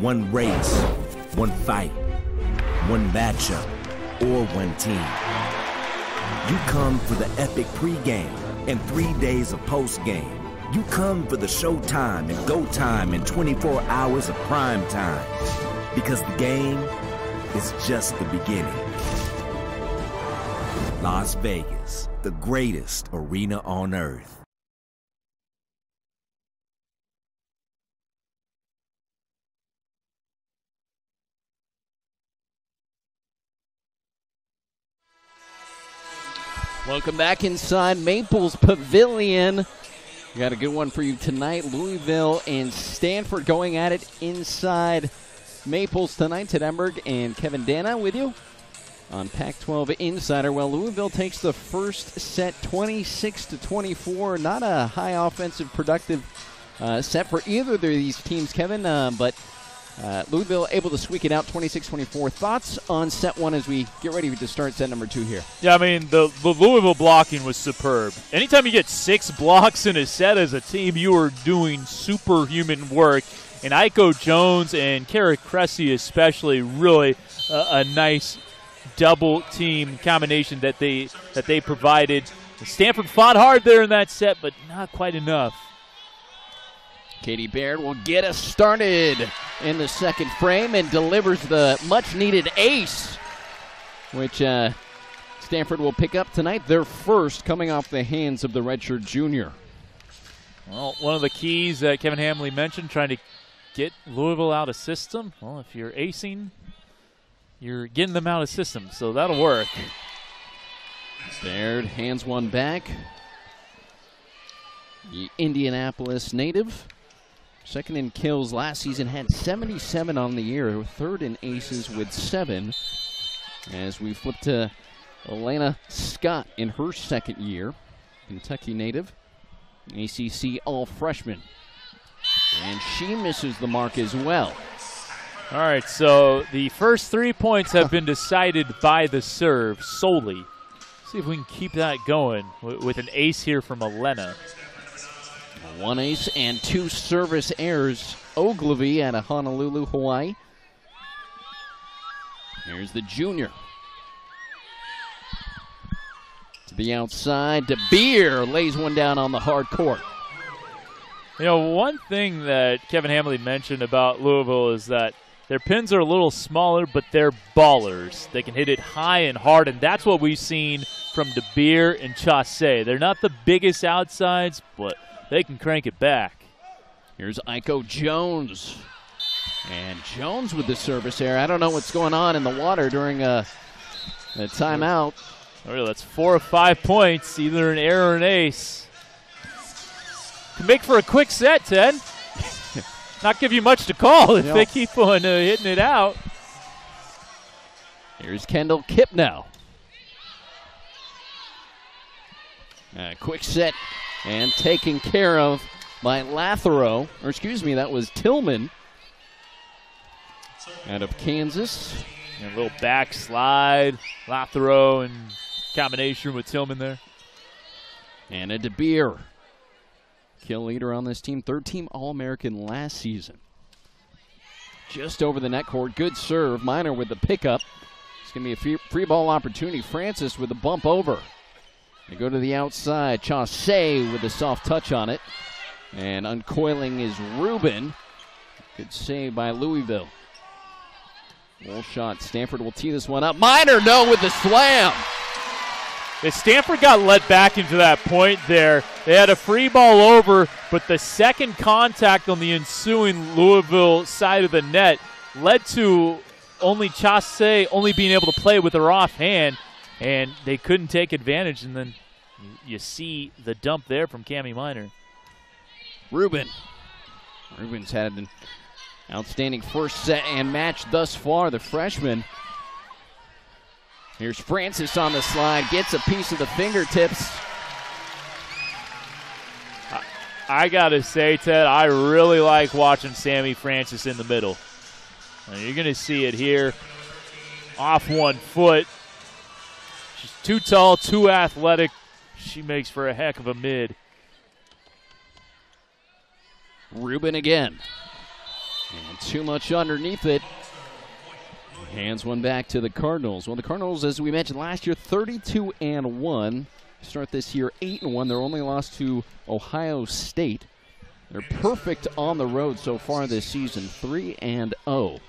one race, one fight, one matchup, or one team. You come for the epic pregame and three days of postgame. You come for the showtime and go time and 24 hours of prime time. Because the game is just the beginning. Las Vegas, the greatest arena on earth. Welcome back inside Maples Pavilion. We got a good one for you tonight. Louisville and Stanford going at it inside Maples tonight. Ted Enberg and Kevin Dana with you on Pac-12 Insider. Well, Louisville takes the first set, 26 to 24. Not a high offensive, productive uh, set for either of these teams, Kevin, uh, but uh, Louisville able to squeak it out 26 24. Thoughts on set one as we get ready to start set number two here? Yeah, I mean, the, the Louisville blocking was superb. Anytime you get six blocks in a set as a team, you are doing superhuman work. And Aiko Jones and Kara Cressy, especially, really a nice double team combination that they that they provided. Stanford fought hard there in that set, but not quite enough. Caitie Baird will get us started in the second frame and delivers the much needed ace, which uh, Stanford will pick up tonight, their first coming off the hands of the redshirt junior. Well, one of the keys that Kevin Hambly mentioned, trying to get Louisville out of system. Well, if you're acing, you're getting them out of system, so that'll work. Baird hands one back. The Indianapolis native Second in kills last season, had 77 on the year. Third in aces with seven. As we flip to Elena Scott in her second year, Kentucky native, ACC all freshman. And she misses the mark as well. All right, so the first three points have been decided by the serve solely. See if we can keep that going with an ace here from Elena. One ace and two service errors. Oglivie of Honolulu, Hawaii. Here's the junior. To the outside, De Beer lays one down on the hard court. You know, one thing that Kevin Hambly mentioned about Louisville is that Their pins are a little smaller, but they're ballers. They can hit it high and hard, and that's what we've seen from De Beer and Chaussé. They're not the biggest outsides, but they can crank it back. Here's Aiko Jones. And Jones with the service error. I don't know what's going on in the water during a, a timeout. Oh, really, that's four or five points, either an error or an ace. Can make for a quick set, Ted. Not give you much to call if Yep. they keep on uh, hitting it out. Here's Kendall Kipp now. A quick set and taken care of by Lázaro. Or excuse me, that was Tillman out of Kansas. And a little backslide, Lázaro in combination with Tillman there. Anna DeBeer, kill leader on this team, third team All American last season. Just over the net court, good serve. Miner with the pickup. It's going to be a free, free ball opportunity. Francis with the bump over. They go to the outside. Chaussé with a soft touch on it. And uncoiling is Rubin. Good save by Louisville. Full shot. Stanford will tee this one up. Miner, no, with the slam. If Stanford got let back into that point there. They had a free ball over, but the second contact on the ensuing Louisville side of the net led to only Chaussé only being able to play with her offhand, and they couldn't take advantage. And then you, you see the dump there from Cami Miner. Rubin. Rubin's had an outstanding first set and match thus far, the freshman. Here's Francis on the slide, gets a piece of the fingertips. I gotta say, Ted, I really like watching Sami Francis in the middle. And you're gonna see it here, off one foot. She's too tall, too athletic. She makes for a heck of a mid. Rubin again. And too much underneath it. Hands one back to the Cardinals. Well, the Cardinals, as we mentioned last year, 32 and 1. Start this year 8 and 1. They're only lost to Ohio State. They're perfect on the road so far this season, 3 and oh. 0.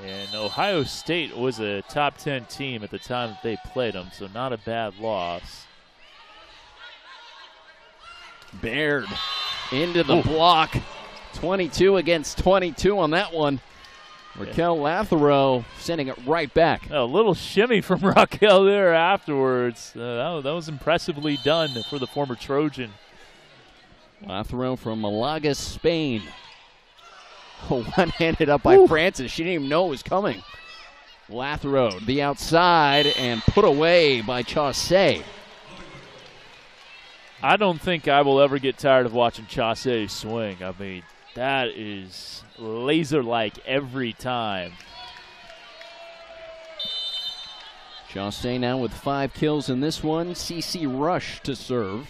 And Ohio State was a top 10 team at the time that they played them, so not a bad loss. Baird into the Ooh. block. 22 against 22 on that one. Raquel Lázaro sending it right back. A little shimmy from Raquel there afterwards. Uh, that, that was impressively done for the former Trojan. Lázaro from Malaga, Spain. One handed up by Francis. She didn't even know it was coming. Lázaro, the outside, and put away by Chaussé. I don't think I will ever get tired of watching Chaussé swing. I mean, that is laser like every time. Chaussé now with five kills in this one. CC Rush to serve.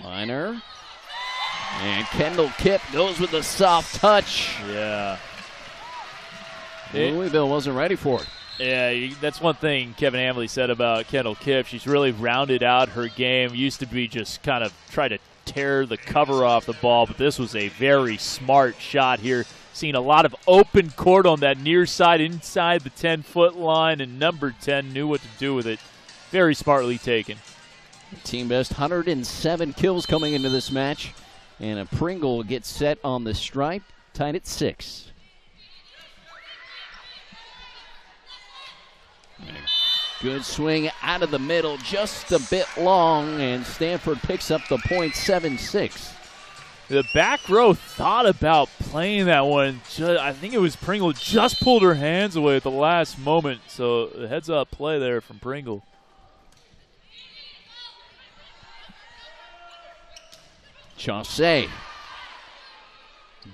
Miner. And Kendall Kipp goes with a soft touch. Yeah. Louisville wasn't ready for it. Yeah, that's one thing Kevin Hambly said about Kendall Kipp. She's really rounded out her game. Used to be just kind of try to tear the cover off the ball, but this was a very smart shot here. Seen a lot of open court on that near side inside the 10 foot line, and number 10 knew what to do with it. Very smartly taken. Team best 107 kills coming into this match. And a Pringle gets set on the stripe, tied at six. Good swing out of the middle, just a bit long, and Stanford picks up the point 7 6. The back row thought about playing that one. Ju- I think it was Pringle just pulled her hands away at the last moment. So heads up play there from Pringle. Chaussé.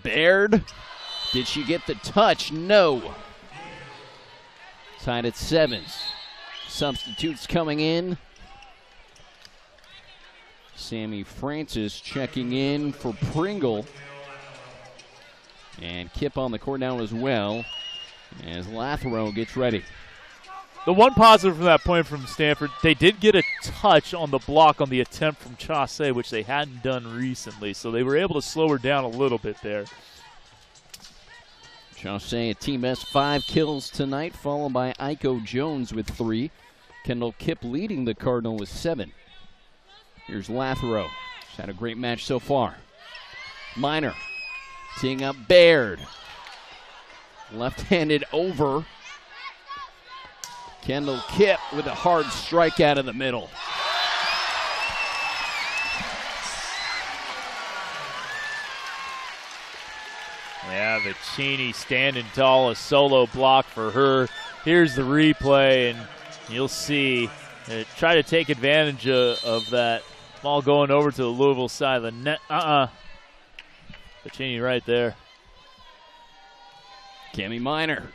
Baird. Did she get the touch? No. Tied at sevens. Substitutes coming in. Sami Francis checking in for Pringle. And Kipp on the court now as well as Lázaro gets ready. The one positive from that point from Stanford, they did get a touch on the block on the attempt from Chaussé, which they hadn't done recently, so they were able to slow her down a little bit there. Chaussé, a team best five kills tonight, followed by Aiko Jones with three. Kendall Kipp leading the Cardinal with seven. Here's Lázaro. She's had a great match so far. Miner teeing up Baird. Left handed over. Kendall Kipp with a hard strike out of the middle. Yeah, Vicini standing tall, a solo block for her. Here's the replay, and you'll see. Uh, try to take advantage of, of that ball going over to the Louisville side of the net. Uh-uh. Vicini right there. Cami Miner.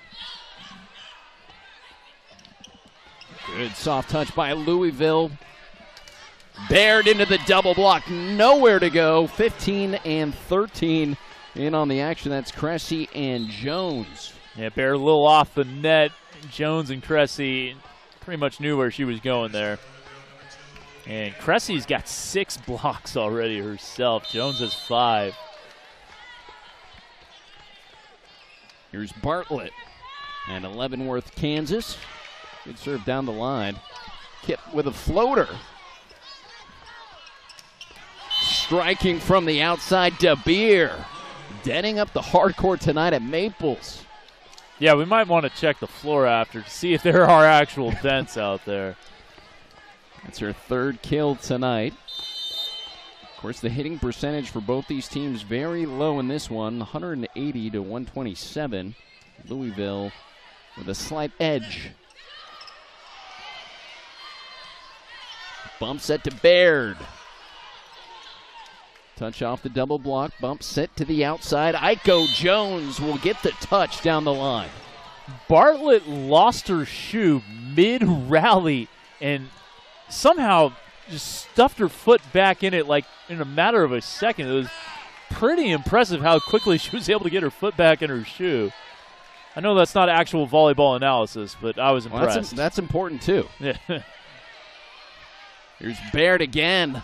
Good soft touch by Louisville. Baird into the double block. Nowhere to go. 15 and 13 in on the action. That's Cressy and Jones. Yeah, Baird a little off the net. Jones and Cressy pretty much knew where she was going there. And Cressy's got six blocks already herself. Jones has five. Here's Bartlett and Leavenworth, Kansas. Good serve down the line. Kipp with a floater. Striking from the outside, DeBeer. Denning up the hardcore tonight at Maples. Yeah, we might want to check the floor after to see if there are actual dents out there. That's her third kill tonight. Of course, the hitting percentage for both these teams very low in this one 180 to 127. Louisville with a slight edge. Bump set to Baird. Touch off the double block. Bump set to the outside. Aiko Jones will get the touch down the line. Bartlett lost her shoe mid rally and somehow just stuffed her foot back in it like in a matter of a second. It was pretty impressive how quickly she was able to get her foot back in her shoe. I know that's not actual volleyball analysis, but I was impressed. Well, that's, that's important too. Here's Baird again.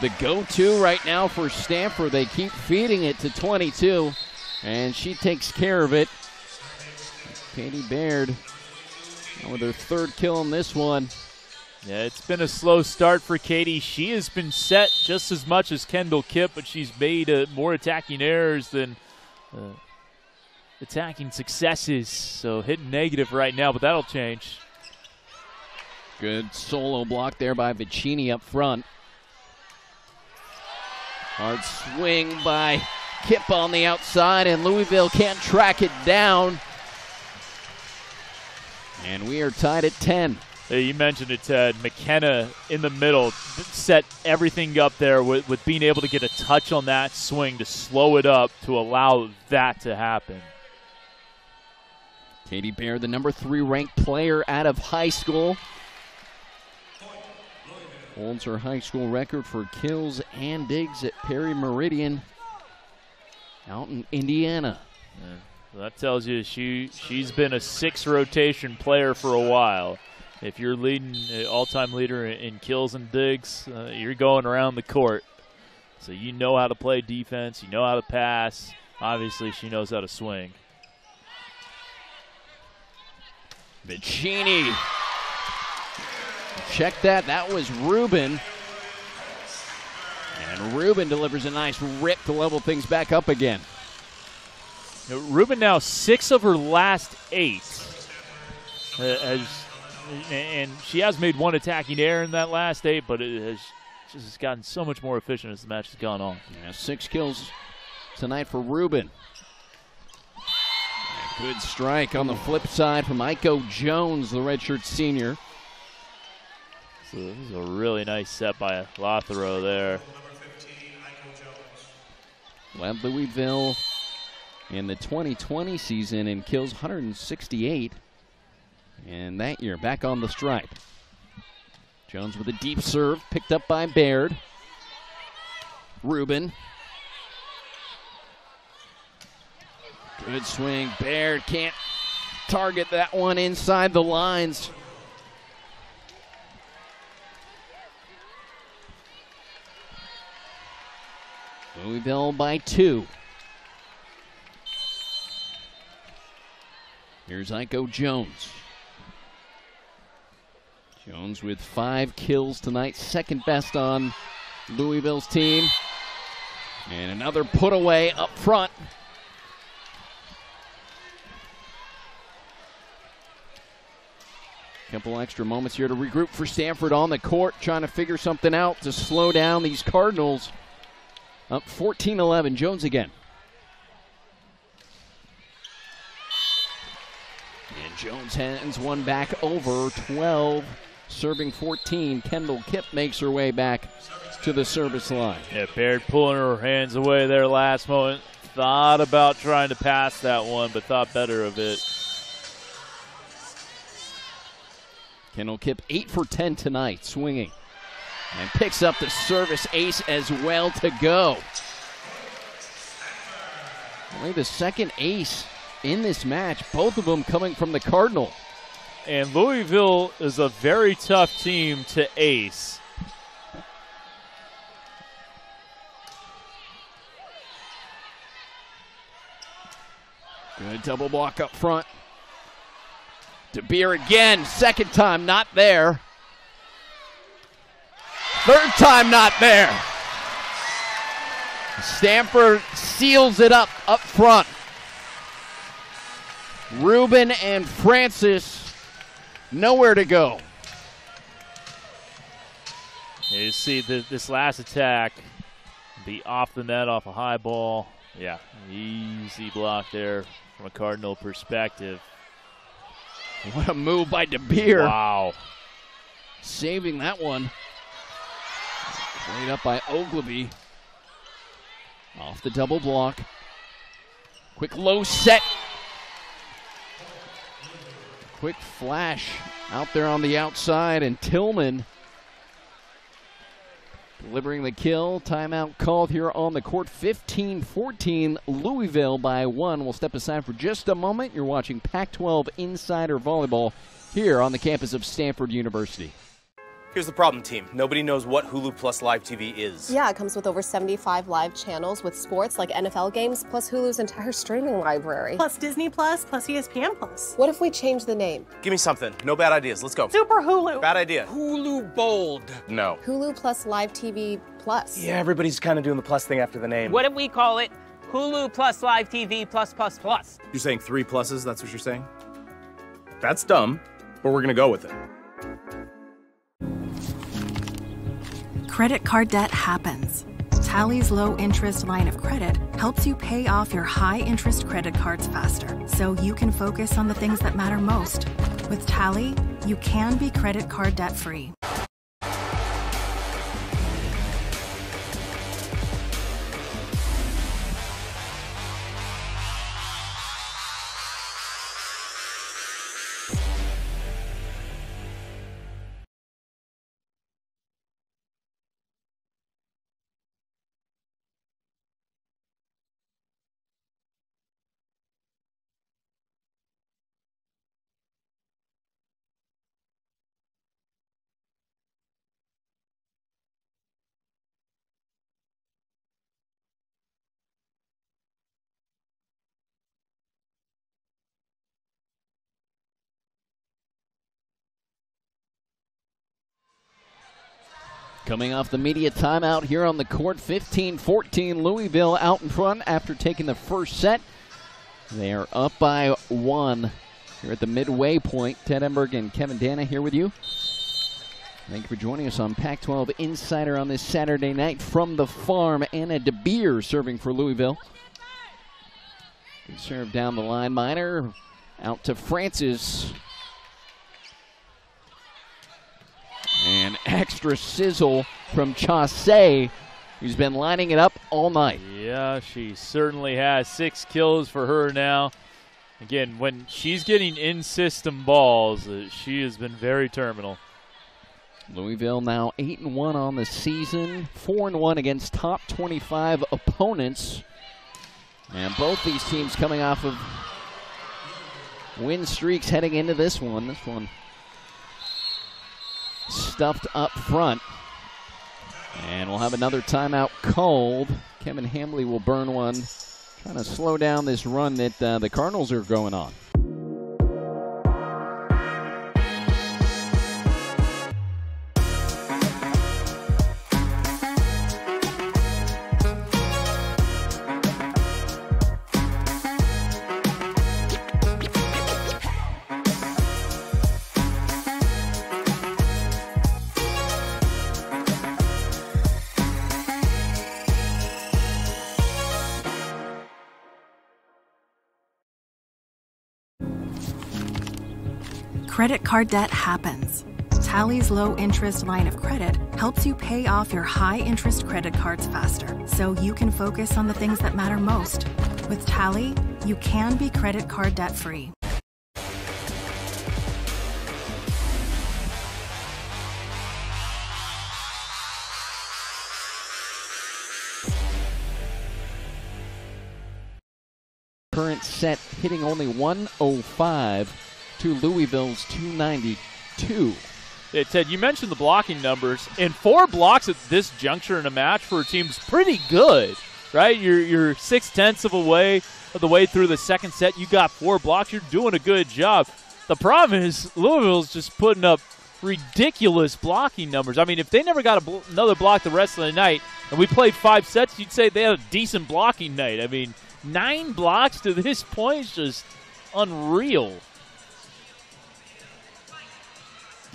The go to right now for Stanford. They keep feeding it to 22, and she takes care of it. Caitie Baird with her third kill in this one. Yeah, it's been a slow start for Caitie. She has been set just as much as Kendall Kipp, but she's made uh, more attacking errors than uh, attacking successes. So hitting negative right now, but that'll change. Good solo block there by Vicini up front. Hard swing by Kipp on the outside, and Louisville can't track it down. And we are tied at 10. You mentioned it, Ted. McKenna in the middle set everything up there with, with being able to get a touch on that swing to slow it up to allow that to happen. Caitie Baird, the number three ranked player out of high school, holds her high school record for kills and digs at Perry Meridian out in Indiana. Yeah. So that tells you she she's been a six rotation player for a while. If you're leading uh, all-time leader in kills and digs, uh, you're going around the court. So you know how to play defense. You know how to pass. Obviously, she knows how to swing. Vicini. Check that. That was Rubin. And Rubin delivers a nice rip to level things back up again. Now, Rubin now six of her last eight. Uh, has, and she has made one attacking error in that last eight, but it has just gotten so much more efficient as the match has gone on. Yeah, six kills tonight for Rubin. Good strike on the flip side from Aiko Jones, the redshirt senior. So this is a really nice set by Lázaro there. Led Louisville in the 2020 season and kills 168. And that year, back on the stripe. Jones with a deep serve, picked up by Baird. Rubin. Good swing. Baird can't target that one inside the lines. Louisville by two. Here's Aiko Jones. Jones with five kills tonight, second best on Louisville's team. And another put away up front. Couple extra moments here to regroup for Stanford on the court, trying to figure something out to slow down these Cardinals. Up 14 11. Jones again. And Jones hands one back over 12, serving 14. Kendall Kipp makes her way back to the service line. Yeah, Baird pulling her hands away there last moment. Thought about trying to pass that one, but thought better of it. Kendall Kipp 8 for 10 tonight, swinging. And picks up the service ace as well to go. Only the second ace in this match, both of them coming from the Cardinal. And Louisville is a very tough team to ace. Good double block up front. DeBeer again, second time not there. Third time not there. Stanford seals it up up front. Rubin and Francis nowhere to go. You see the, this last attack be off the net, off a high ball. Yeah, easy block there from a Cardinal perspective. What a move by DeBeer. Wow. Saving that one. Played up by Oglivie. Off the double block. Quick low set. Quick flash out there on the outside, and Tillman delivering the kill. Timeout called here on the court. 15 14, Louisville by one. We'll step aside for just a moment. You're watching Pac 12 Insider Volleyball here on the campus of Stanford University. Here's the problem, team. Nobody knows what Hulu Plus Live TV is. Yeah, it comes with over 75 live channels with sports like NFL games, plus Hulu's entire streaming library. Plus Disney Plus, plus ESPN Plus. What if we change the name? Give me something. No bad ideas. Let's go. Super Hulu. Bad idea. Hulu Bold. No. Hulu Plus Live TV Plus. Yeah, everybody's kind of doing the plus thing after the name. What if we call it Hulu Plus Live TV Plus Plus Plus? You're saying three pluses? That's what you're saying? That's dumb, but we're going to go with it. Credit card debt happens. Tally's low interest line of credit helps you pay off your high interest credit cards faster so you can focus on the things that matter most. With Tally, you can be credit card debt free. Coming off the media timeout here on the court, 15 14, Louisville out in front after taking the first set. They are up by one here at the midway point. Ted Enberg and Kevin Dana here with you. Thank you for joining us on Pac 12 Insider on this Saturday night from the farm. Anna DeBeer serving for Louisville. Good serve down the line. Miner out to Francis. Extra sizzle from Chaussé, who's been lining it up all night. Yeah, she certainly has. Six kills for her now. Again, when she's getting in system balls, uh, she has been very terminal. Louisville now 8 and 1 on the season, 4 and 1 against top 25 opponents. And both these teams coming off of win streaks heading into this one. This one stuffed up front. And we'll have another timeout called. Kevin Hambly will burn one, trying to slow down this run that uh, the Cardinals are going on. Credit card debt happens. Tally's low interest line of credit helps you pay off your high interest credit cards faster so you can focus on the things that matter most. With Tally, you can be credit card debt free. Current set hitting only 105 to Louisville's 292. Yeah, Ted, you mentioned the blocking numbers, and four blocks at this juncture in a match for a team's pretty good, right? You're you're six tenths of a way of the way through the second set. You got four blocks. You're doing a good job. The problem is Louisville's just putting up ridiculous blocking numbers. I mean, if they never got bl- another block the rest of the night, and we played five sets, you'd say they had a decent blocking night. I mean, nine blocks to this point is just unreal.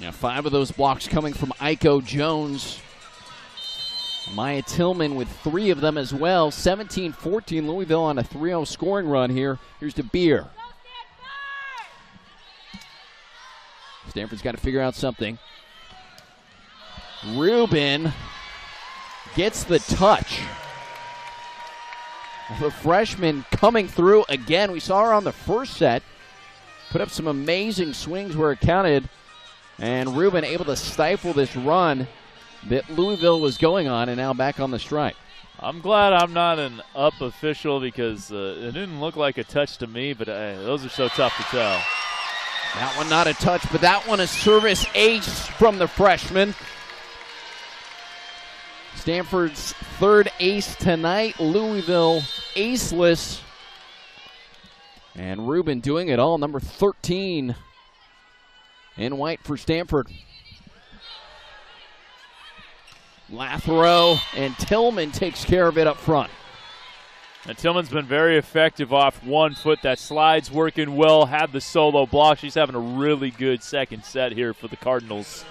Yeah, five of those blocks coming from Aiko Jones. Maya Tillman with three of them as well. 17 14, Louisville on a 3 0 scoring run here. Here's DeBeer. Stanford's got to figure out something. Rubin gets the touch. The freshman coming through again. We saw her on the first set. Put up some amazing swings where it counted. And Rubin able to stifle this run that Louisville was going on and now back on the strike. I'm glad I'm not an up official because uh, it didn't look like a touch to me, but uh, those are so tough to tell. That one not a touch, but that one a service ace from the freshman. Stanford's third ace tonight. Louisville aceless. And Rubin doing it all, number 13 in white for Stanford. Lázaro and Tillman takes care of it up front. And Tillman's been very effective off one foot. That slide's working well. Had the solo block. She's having a really good second set here for the Cardinals.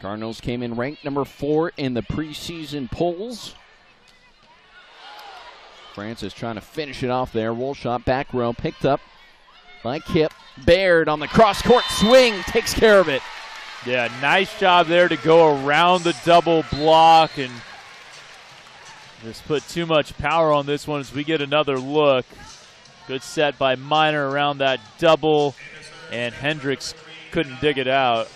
Cardinals came in ranked number four in the preseason polls. Francis trying to finish it off there. Roll shot back row picked up by Kipp. Baird on the cross court swing takes care of it. Yeah, nice job there to go around the double block and just put too much power on this one as we get another look. Good set by Miner around that double, and Hendricks couldn't dig it out.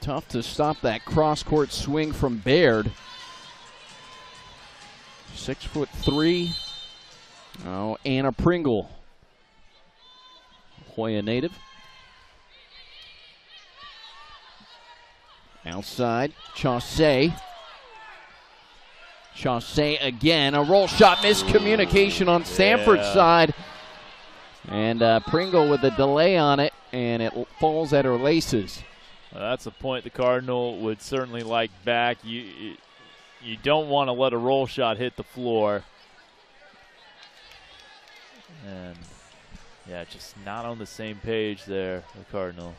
Tough to stop that cross court swing from Baird. Six foot three. Oh, Anna Pringle. Hoya native. Outside, Chaussee. Chaussee again. A roll shot miscommunication on Stanford's Yeah. side. And uh, Pringle with a delay on it, and it falls at her laces. Well, that's a point the Cardinal would certainly like back. You you- don't want to let a roll shot hit the floor. And yeah, just not on the same page there, the Cardinal.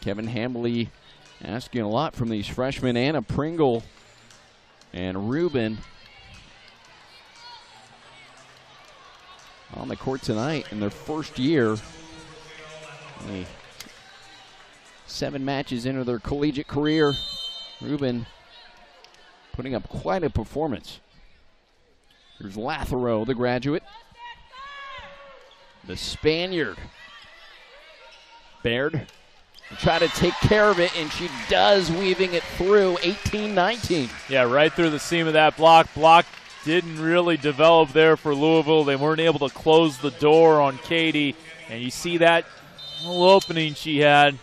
Kevin Hambly asking a lot from these freshmen. Anna Pringle and Rubin on the court tonight in their first year. Seven matches into their collegiate career. Rubin putting up quite a performance. Here's Lázaro, the graduate. The Spaniard. Baird Try to take care of it, and she does, weaving it through 18 19. Yeah, right through the seam of that block. Block didn't really develop there for Louisville. They weren't able to close the door on Caitie, and you see that little opening she had.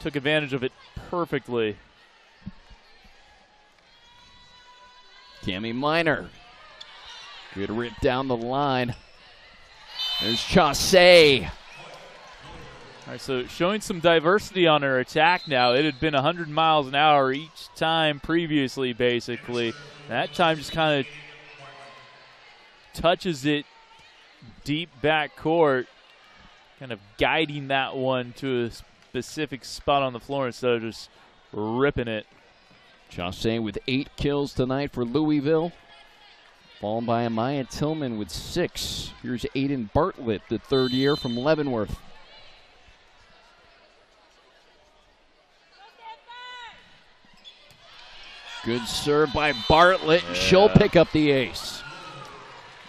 Took advantage of it perfectly. Kami Miner. Good rip down the line. There's Chaussee. All right, so showing some diversity on her attack now. It had been 100 miles an hour each time previously, basically. That time just kind of touches it deep back court, kind of guiding that one to a specific spot on the floor instead of just ripping it. Chaussee with eight kills tonight for Louisville. Followed by Amaya Tillman with six. Here's Aiden Bartlett, the third year from Leavenworth. Good serve by Bartlett. Yeah. She'll pick up the ace.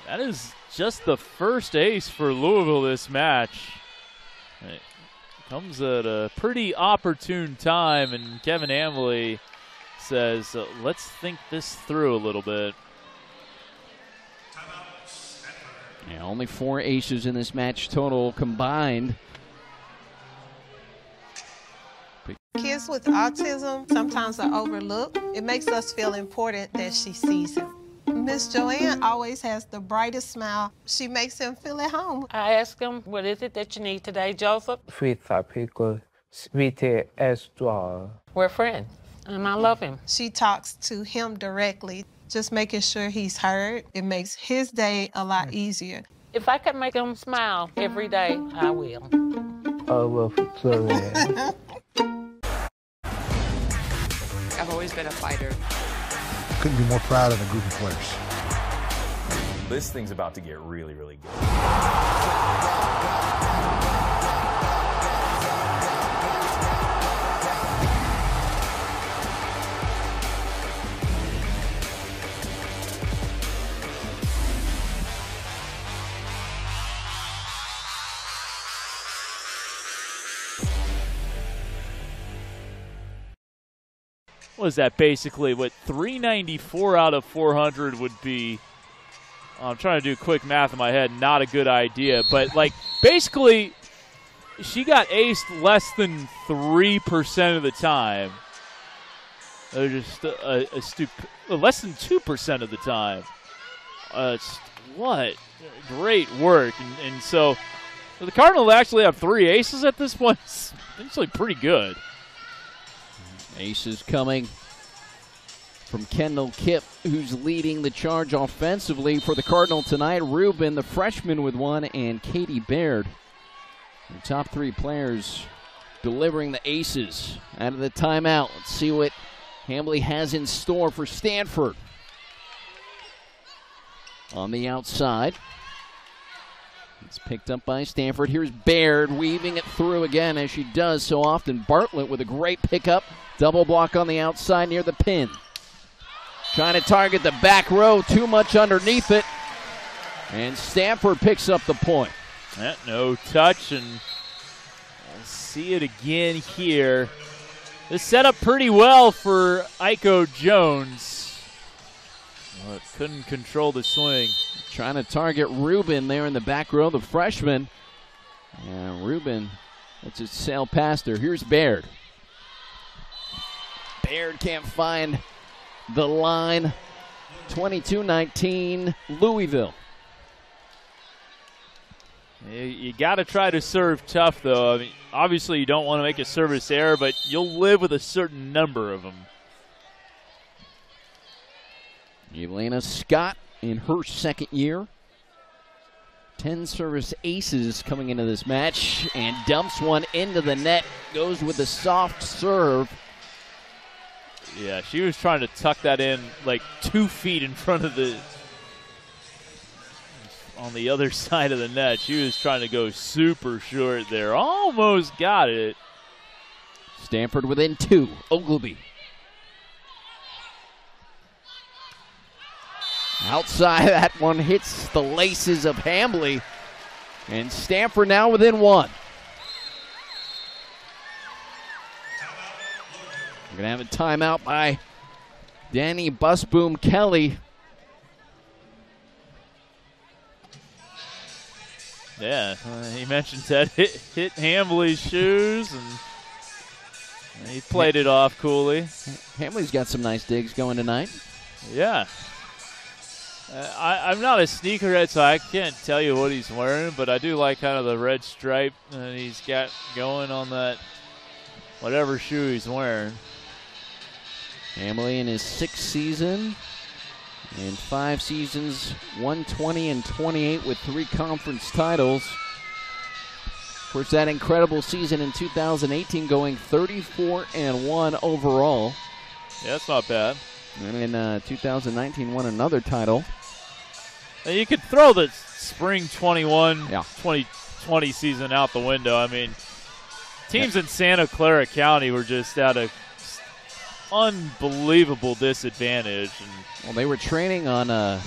That is just the first ace for Louisville this match. It comes at a pretty opportune time, and Kevin Hambly says, uh, let's think this through a little bit. Yeah, only four aces in this match total combined. Kids with autism sometimes are overlooked. It makes us feel important that she sees him. Miss Joanne always has the brightest smile. She makes him feel at home. I ask him, what is it that you need today, Joseph? Frita pickle, sweet extra. We're friends, and I love him. She talks to him directly, just making sure he's heard. It makes his day a lot easier. If I could make him smile every day, I will. Oh, Victoria. I've always been a fighter. Couldn't be more proud of a group of players. This thing's about to get really, really good. What is that basically? What 394 out of 400 would be? I'm trying to do quick math in my head. Not a good idea, but like basically, she got aced less than three percent of the time. Or just a, a stup- less than two percent of the time. Uh, what great work, and, and so the Cardinals actually have three aces at this point. It's actually pretty good. Aces coming from Kendall Kipp, who's leading the charge offensively for the Cardinal tonight. Rubin, the freshman, with one, and Caitie Baird. The top three players delivering the aces out of the timeout. Let's see what Hambly has in store for Stanford. On the outside. It's picked up by Stanford. Here's Baird weaving it through again as she does so often. Bartlett with a great pickup. Double block on the outside near the pin. Trying to target the back row, too much underneath it. And Stanford picks up the point. Yeah, no touch, and we'll see it again here. This set up pretty well for Aiko Jones. But couldn't control the swing. Trying to target Rubin there in the back row, the freshman. And Rubin, let's just sail past her. Here's Baird. Baird can't find the line. 22 19, Louisville. You, got to try to serve tough, though. I mean, obviously, you don't want to make a service error, but you'll live with a certain number of them. Elena Scott in her second year. 10 service aces coming into this match and dumps one into the net. Goes with a soft serve. Yeah, she was trying to tuck that in like two feet in front of the. On the other side of the net. She was trying to go super short there. Almost got it. Stanford within two. Oglivie. Outside, that one hits the laces of Hambly. And Stanford now within one. Going to have a timeout by Dani Busboom Kelly. Yeah, uh, he mentioned that hit, hit Hambly's shoes, and he played it off coolly. Hambly's got some nice digs going tonight. Yeah. Uh, I, I'm not a sneakerhead, so I can't tell you what he's wearing, but I do like kind of the red stripe that he's got going on that whatever shoe he's wearing. Hambly in his sixth season. In five seasons, 120 and 28 with three conference titles. Of course, that incredible season in 2018 going 34 and 1 overall. Yeah, that's not bad. And in uh, 2019, won another title. And you could throw the spring 21 yeah. 2020 season out the window. I mean, teams yeah. in Santa Clara County were just out a unbelievable disadvantage. And well, they were training on uh,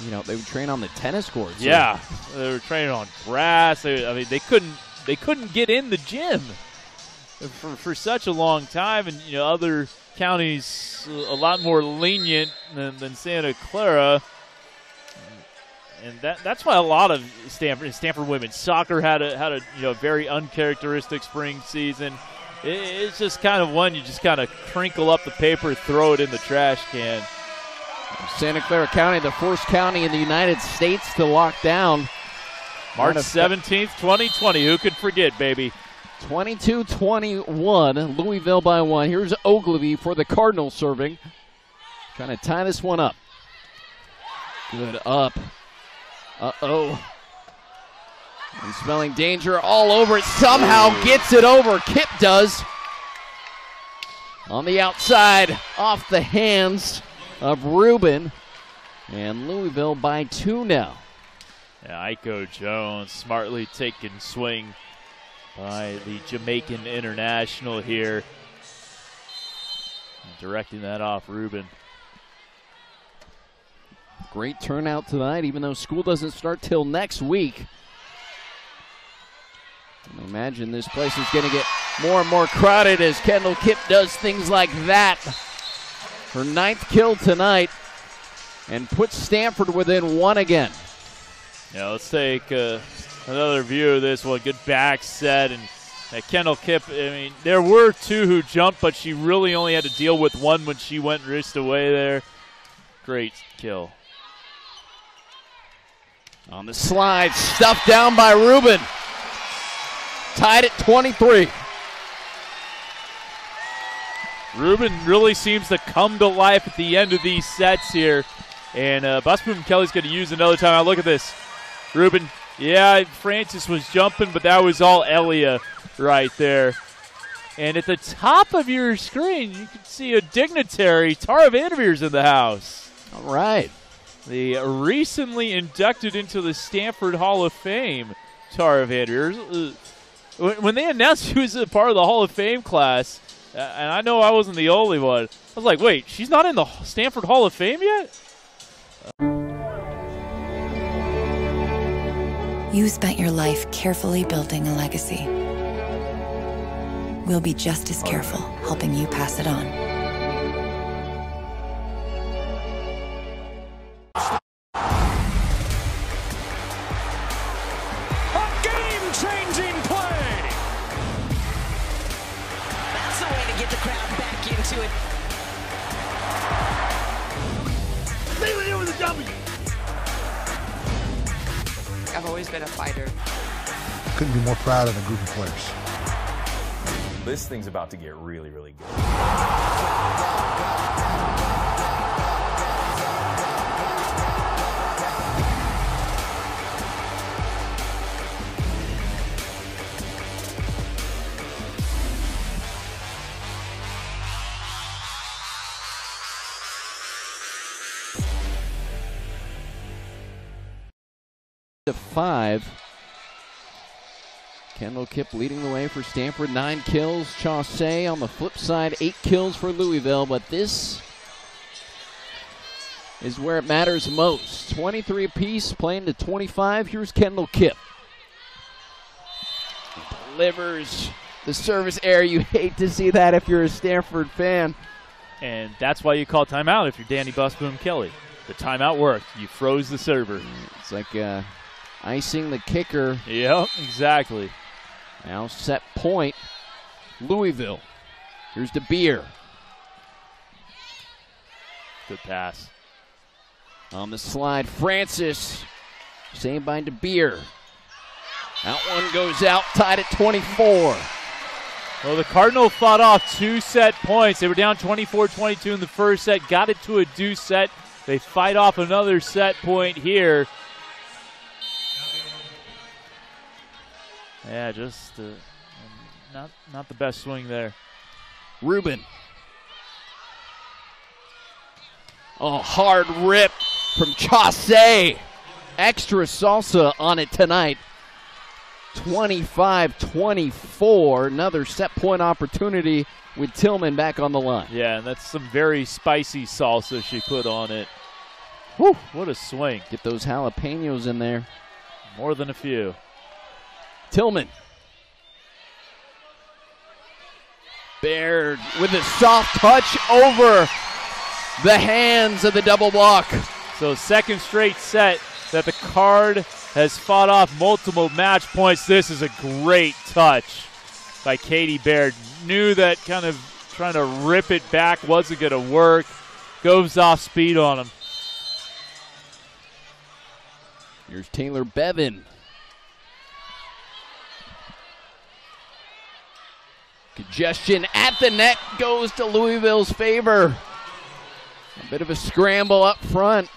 you know, they would train on the tennis courts. Yeah, so. they were training on grass. They, I mean, they couldn't they couldn't get in the gym for, for such a long time, and you know, other counties a lot more lenient than, than Santa Clara. And that, that's why a lot of Stanford Stanford women's soccer had a had a you know very uncharacteristic spring season it's just kind of one you just kind of crinkle up the paper, throw it in the trash can. Santa Clara County, the first county in the United States to lock down. March 17th, 2020. Who could forget, baby? 22 21. Louisville by one. Here's Oglivie for the Cardinals serving. Trying to tie this one up. Good up. Uh oh. And smelling danger all over it. Somehow gets it over. Kipp does. On the outside, off the hands of Rubin. And Louisville by two now. Yeah, Aiko Jones smartly taken swing by the Jamaican international here. Directing that off Rubin. Great turnout tonight, even though school doesn't start till next week. I imagine this place is going to get more and more crowded as Kendall Kipp does things like that. Her ninth kill tonight and puts Stanford within one again. Yeah, let's take uh, another view of this one. Good back set and uh, Kendall Kipp. I mean, there were two who jumped, but she really only had to deal with one when she went wrist away there. Great kill. On the slide, stuffed down by Rubin tied at 23. Rubin really seems to come to life at the end of these sets here. And uh, Busboom Kelly's going to use another time. Now look at this. Rubin, yeah, Francis was jumping, but that was all Elia right there. And at the top of your screen, you can see a dignitary. Tara VanDerveer's in the house. All right. The recently inducted into the Stanford Hall of Fame, Tara VanDerveer. When they announced she was a part of the Hall of Fame class, uh, and I know I wasn't the only one, I was like, wait, she's not in the Stanford Hall of Fame yet? You spent your life carefully building a legacy. We'll be just as careful helping you pass it on. Proud of a group of players. This thing's about to get really, really good. to five. Kendall Kipp leading the way for Stanford. Nine kills. Chaussee on the flip side, eight kills for Louisville. But this is where it matters most. 23 apiece, playing to 25. Here's Kendall Kipp. Delivers The service error, you hate to see that if you're a Stanford fan. And that's why you call timeout if you're Dani Busboom Kelly. The timeout worked. You froze the server. It's like uh, icing the kicker. Yep, exactly. Now set point, Louisville. Here's DeBeer. Good pass. On the slide, Francis. Saved by DeBeer. That one goes out, tied at 24. Well, the Cardinal fought off two set points. They were down 24 22 in the first set, got it to a deuce set. They fight off another set point here. Yeah, just uh, not not the best swing there. Rubin. Oh, hard rip from Chaussee. Extra salsa on it tonight. 25 24. Another set point opportunity with Tillman back on the line. Yeah, and that's some very spicy salsa she put on it. Whew, what a swing. Get those jalapenos in there. More than a few. Tillman. Baird with a soft touch over the hands of the double block. So, second straight set that the card has fought off multiple match points. This is a great touch by Caitie Baird. Knew that kind of trying to rip it back wasn't going to work. Goes off speed on him. Here's Taylor Bevan. Congestion at the net goes to Louisville's favor. A bit of a scramble up front.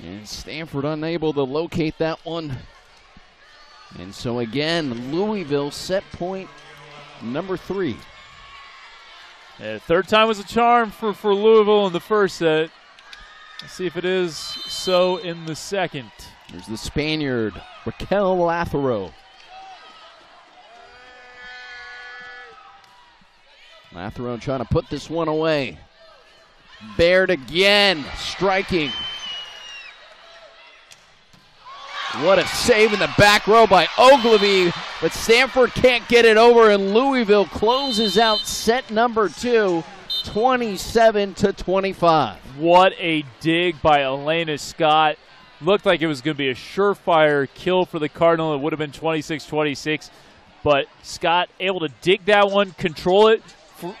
And Stanford unable to locate that one. And so again, Louisville set point number three. Yeah, third time was a charm for, for Louisville in the first set. Let's see if it is so in the second. There's the Spaniard, Raquel Lázaro. Lázaro trying to put this one away. Baird again, striking. What a save in the back row by Oglivie, but Stanford can't get it over, and Louisville closes out set number two, 27 to 25. What a dig by Elena Scott. Looked like it was going to be a surefire kill for the Cardinal. It would have been 26 26, but Scott able to dig that one, control it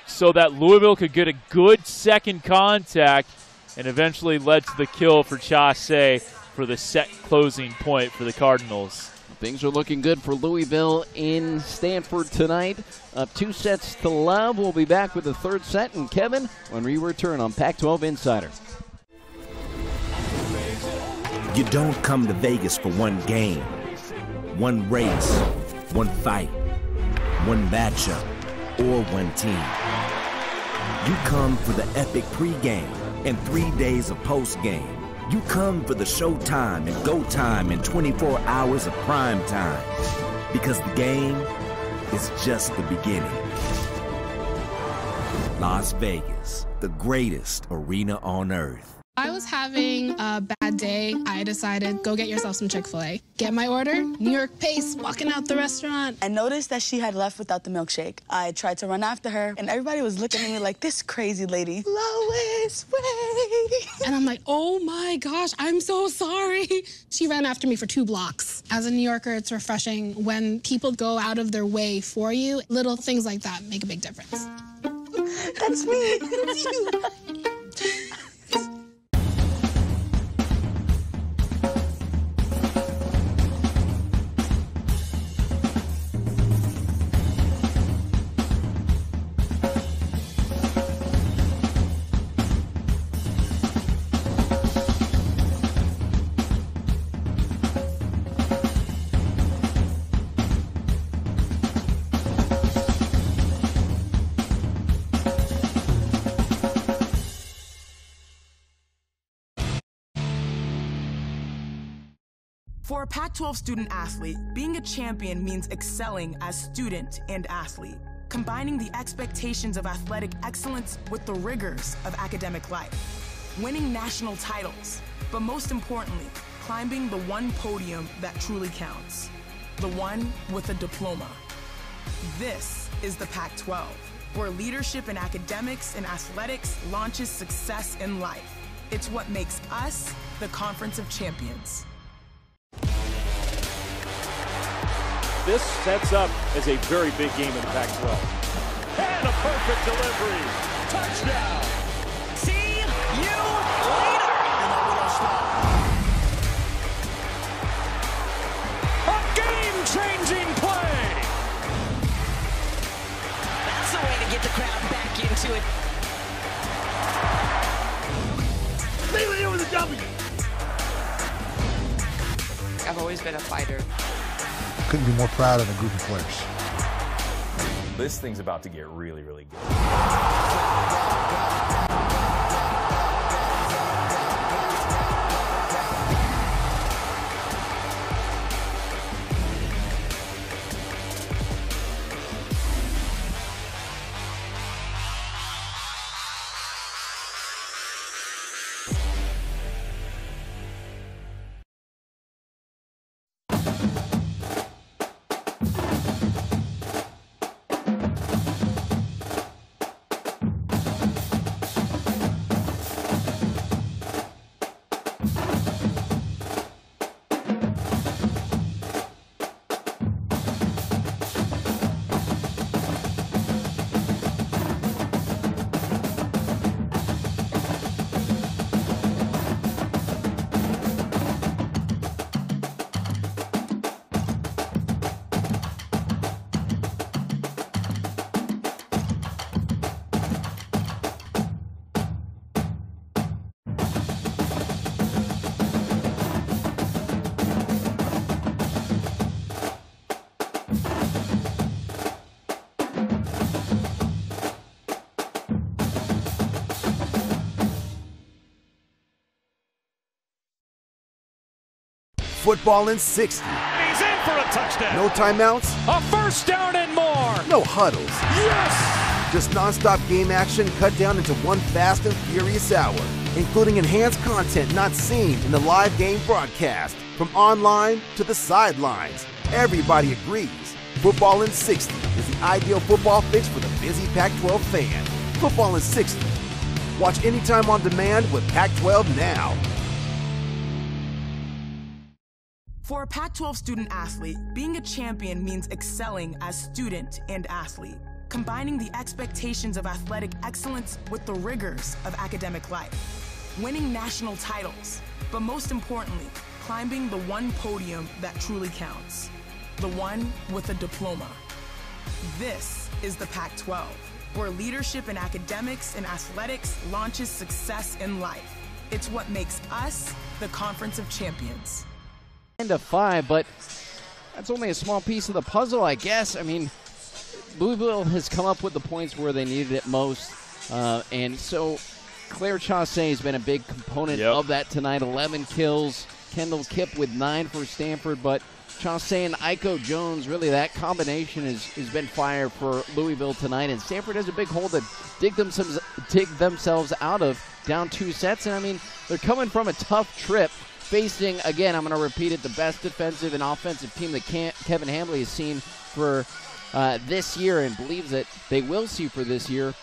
so that Louisville could get a good second contact, and eventually led to the kill for Chaussee for the set closing point for the Cardinals. Things are looking good for Louisville in Stanford tonight. Up two sets to love. We'll be back with the third set. And Kevin, when we return on Pac 12 Insider. You don't come to Vegas for one game, one race, one fight, one matchup, or one team. You come for the epic pregame and three days of postgame. You come for the showtime and go time and 24 hours of prime time. Because the game is just the beginning. Las Vegas, the greatest arena on earth. I was having a bad day. I decided, go get yourself some Chick fil A. Get my order, New York pace, walking out the restaurant. I noticed that she had left without the milkshake. I tried to run after her, and everybody was looking at me like, this crazy lady, Lois, wait. And I'm like, oh my gosh, I'm so sorry. She ran after me for two blocks. As a New Yorker, it's refreshing when people go out of their way for you. Little things like that make a big difference. That's me. That's you. Pac 12 student athlete, being a champion means excelling as student and athlete, combining the expectations of athletic excellence with the rigors of academic life, winning national titles, but most importantly, climbing the one podium that truly counts. the one with a diploma. This is the Pac 12, where leadership in academics and athletics launches success in life. It's what makes us the Conference of Champions. This sets up as a very big game in the Pac 12. And a perfect delivery. Touchdown. See you later. A game changing play. That's the way to get the crowd back into it. Leave it here with a W. I've always been a fighter. Couldn't be more proud of a group of players. This thing's about to get really, really good. Football in 60. He's in for a touchdown. No timeouts, A first down and more. no huddles. Yes. Just nonstop game action cut down into one fast and furious hour, including enhanced content not seen in the live game broadcast. From online to the sidelines, everybody agrees. Football in 60 is the ideal football fix for the busy Pac 12 fan. Football in 60. Watch anytime on demand with Pac 12 now. For a Pac 12 student athlete, being a champion means excelling as student and athlete, combining the expectations of athletic excellence with the rigors of academic life, winning national titles, but most importantly, climbing the one podium that truly counts the one with a diploma. This is the Pac 12, where leadership in academics and athletics launches success in life. It's what makes us the Conference of Champions. End of five, but that's only a small piece of the puzzle, I guess. I mean, Louisville has come up with the points where they needed it most, uh, and so Claire Chaussee has been a big component Yep. of that tonight. 11 kills. Kendall Kipp with nine for Stanford, but Chaussee and Aiko Jones, really that combination has, has been fire for Louisville tonight, and Stanford has a big hole to dig themselves dig themselves out of down two sets. And I mean, they're coming from a tough trip, facing again. I'm going to repeat it: the best defensive and offensive team that Kevin Hambly has seen for uh, this year, and believes that they will see for this year.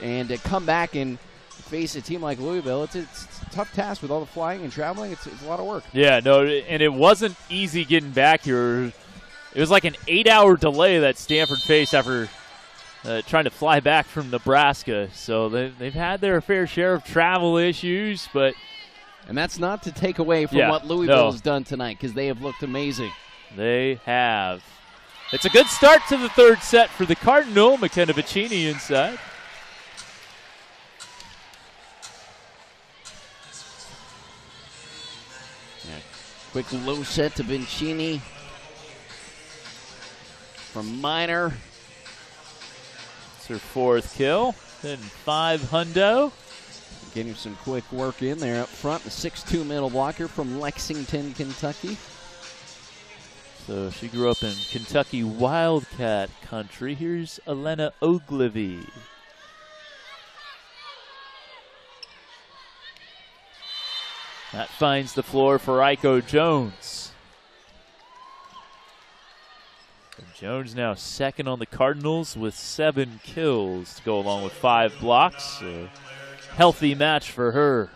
And to come back and face a team like Louisville, it's, it's a tough task with all the flying and traveling. It's, it's a lot of work. Yeah, no, and it wasn't easy getting back here. It was like an eight-hour delay that Stanford faced after uh, trying to fly back from Nebraska. So they, they've had their fair share of travel issues, but And that's not to take away from Yeah, what Louisville no. has done tonight because they have looked amazing. they have. It's a good start to the third set for the Cardinal. McKenna Vicini inside. Quick low set to Vicini from Miner. It's her fourth kill. Then five hundo. Getting some quick work in there up front. The 6'2 middle blocker from Lexington, Kentucky. So she grew up in Kentucky Wildcat country. Here's Elena Oglivie. That finds the floor for Aiko Jones. Jones now second on the Cardinals with seven kills to go along with five blocks. A healthy match for her.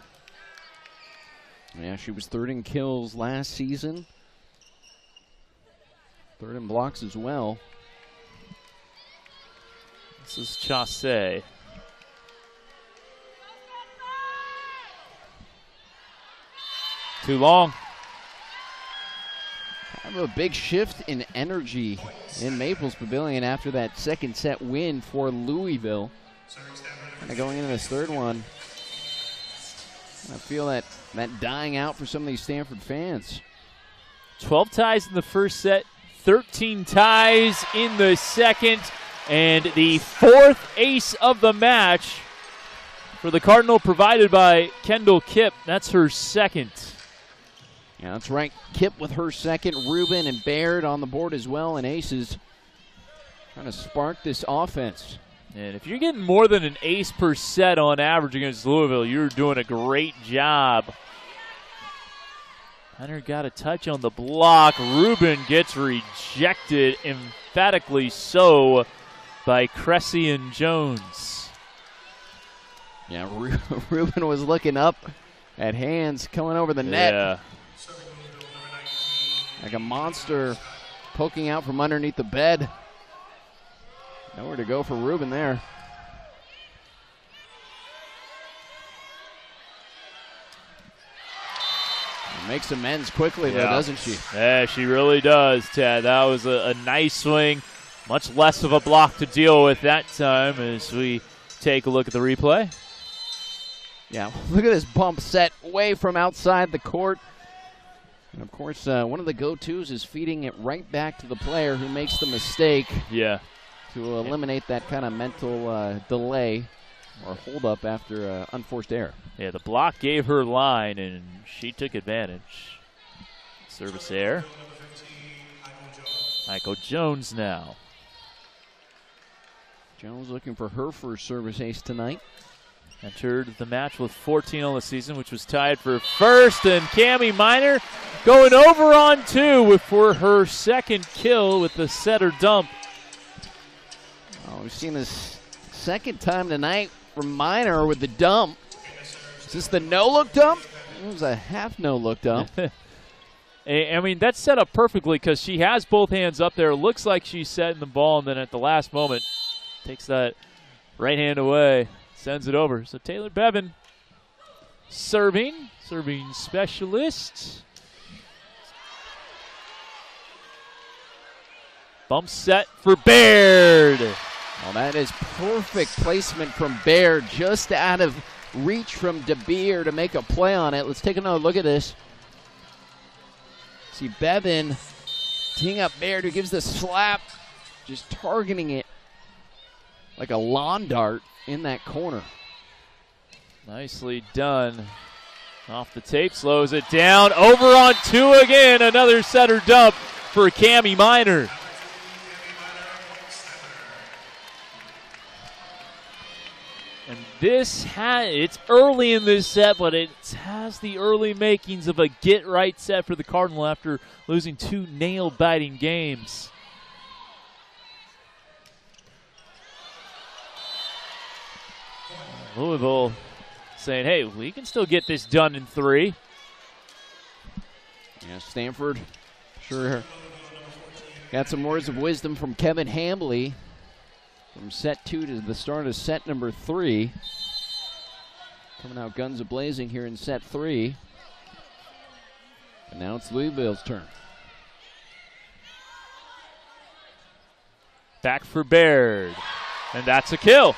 Yeah, she was third in kills last season. Third in blocks as well. This is Chaussee. Too long. Kind of a big shift in energy in Maples Pavilion after that second set win for Louisville. Kind of going into this third one. I feel that that dying out for some of these Stanford fans. 12 ties in the first set, 13 ties in the second, and the fourth ace of the match for the Cardinal provided by Kendall Kipp. That's her second. Yeah, that's right. Kipp with her second. Rubin and Baird on the board as well, and aces trying to spark this offense. And if you're getting more than an ace per set on average against Louisville, you're doing a great job. Hunter got a touch on the block. Rubin gets rejected, emphatically so, by Cresse and Jones. Yeah, Rubin was looking up at hands coming over the net. Yeah. Like a monster poking out from underneath the bed. Nowhere to go for Rubin there. Makes amends quickly, though, doesn't she? Yeah, she really does, Ted. That was a, a nice swing. Much less of a block to deal with that time as we take a look at the replay. Yeah, look at this bump set way from outside the court. And of course, uh, one of the go tos is feeding it right back to the player who makes the mistake Yeah. To eliminate that kind of mental uh, delay or hold up after uh, unforced error. Yeah, the block gave her line, and she took advantage. Service air. Michael Jones now. Jones looking for her first service ace tonight. Entered the match with 14 on the season, which was tied for first, and Kami Miner going over on two for her second kill with the setter dump. Oh, we've seen this second time tonight from Miner with the dump. Is this the no look dump? It was a half no look dump. I I mean, that's set up perfectly because she has both hands up there. Looks like she's setting the ball, and then at the last moment, takes that right hand away, sends it over. So Taylor Bevan serving, serving specialist. Bump set for Baird. Well, that is perfect placement from Baird, just out of reach from DeBeer to make a play on it. Let's take another look at this. See Bevin teeing up Baird, who gives the slap, just targeting it like a lawn dart in that corner. Nicely done. Off the tape, slows it down. Over on two again. Another setter dump for Kami Miner. This has it's early in this set, but it has the early makings of a get right set for the Cardinal after losing two nail biting games. Louisville saying, hey, we can still get this done in three. Yeah, Stanford sure got some words of wisdom from Kevin Hambly from set two to the start of set number three. Coming out guns a blazing here in set three. And now it's Louisville's turn. Back for Baird. And that's a kill.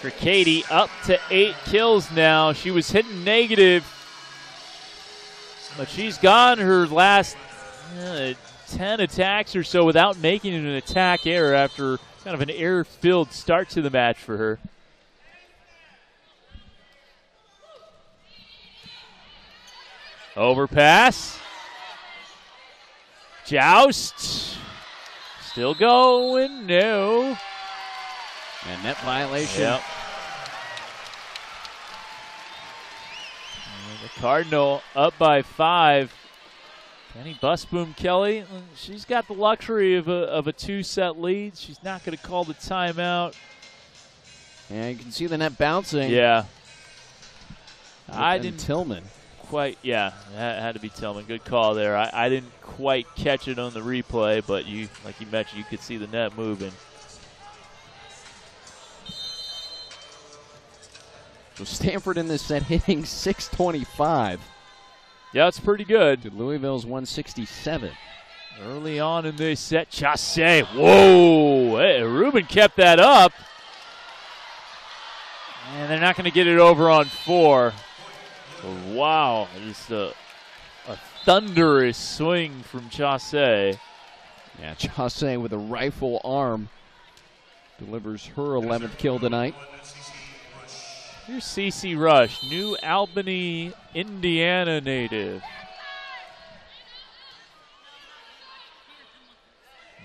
For Caitie, up to eight kills now. She was hitting negative, but she's gone her last uh, 10 attacks or so without making an attack error after kind of an error filled start to the match for her. Overpass. Joust. Still going. No. And net violation. Yep. The Cardinal up by five. Dani Busboom Kelly, mm, she's got the luxury of a, of a two set lead. She's not going to call the timeout. And you can see the net bouncing. Yeah. I didn't. Tillman. Quite, yeah, that had to be Tillman. Good call there. I, I didn't quite catch it on the replay, but you, like you mentioned, you could see the net moving. So Stanford in this set hitting 625. Yeah, it's pretty good. To Louisville's 167. Early on in this set, Chaussé. Whoa! Hey, Rubin kept that up. And they're not going to get it over on four. Wow, just a, a thunderous swing from Chaussé. Yeah, Chaussé with a rifle arm delivers her 11th kill tonight. Here's CC Rush, New Albany, Indiana native.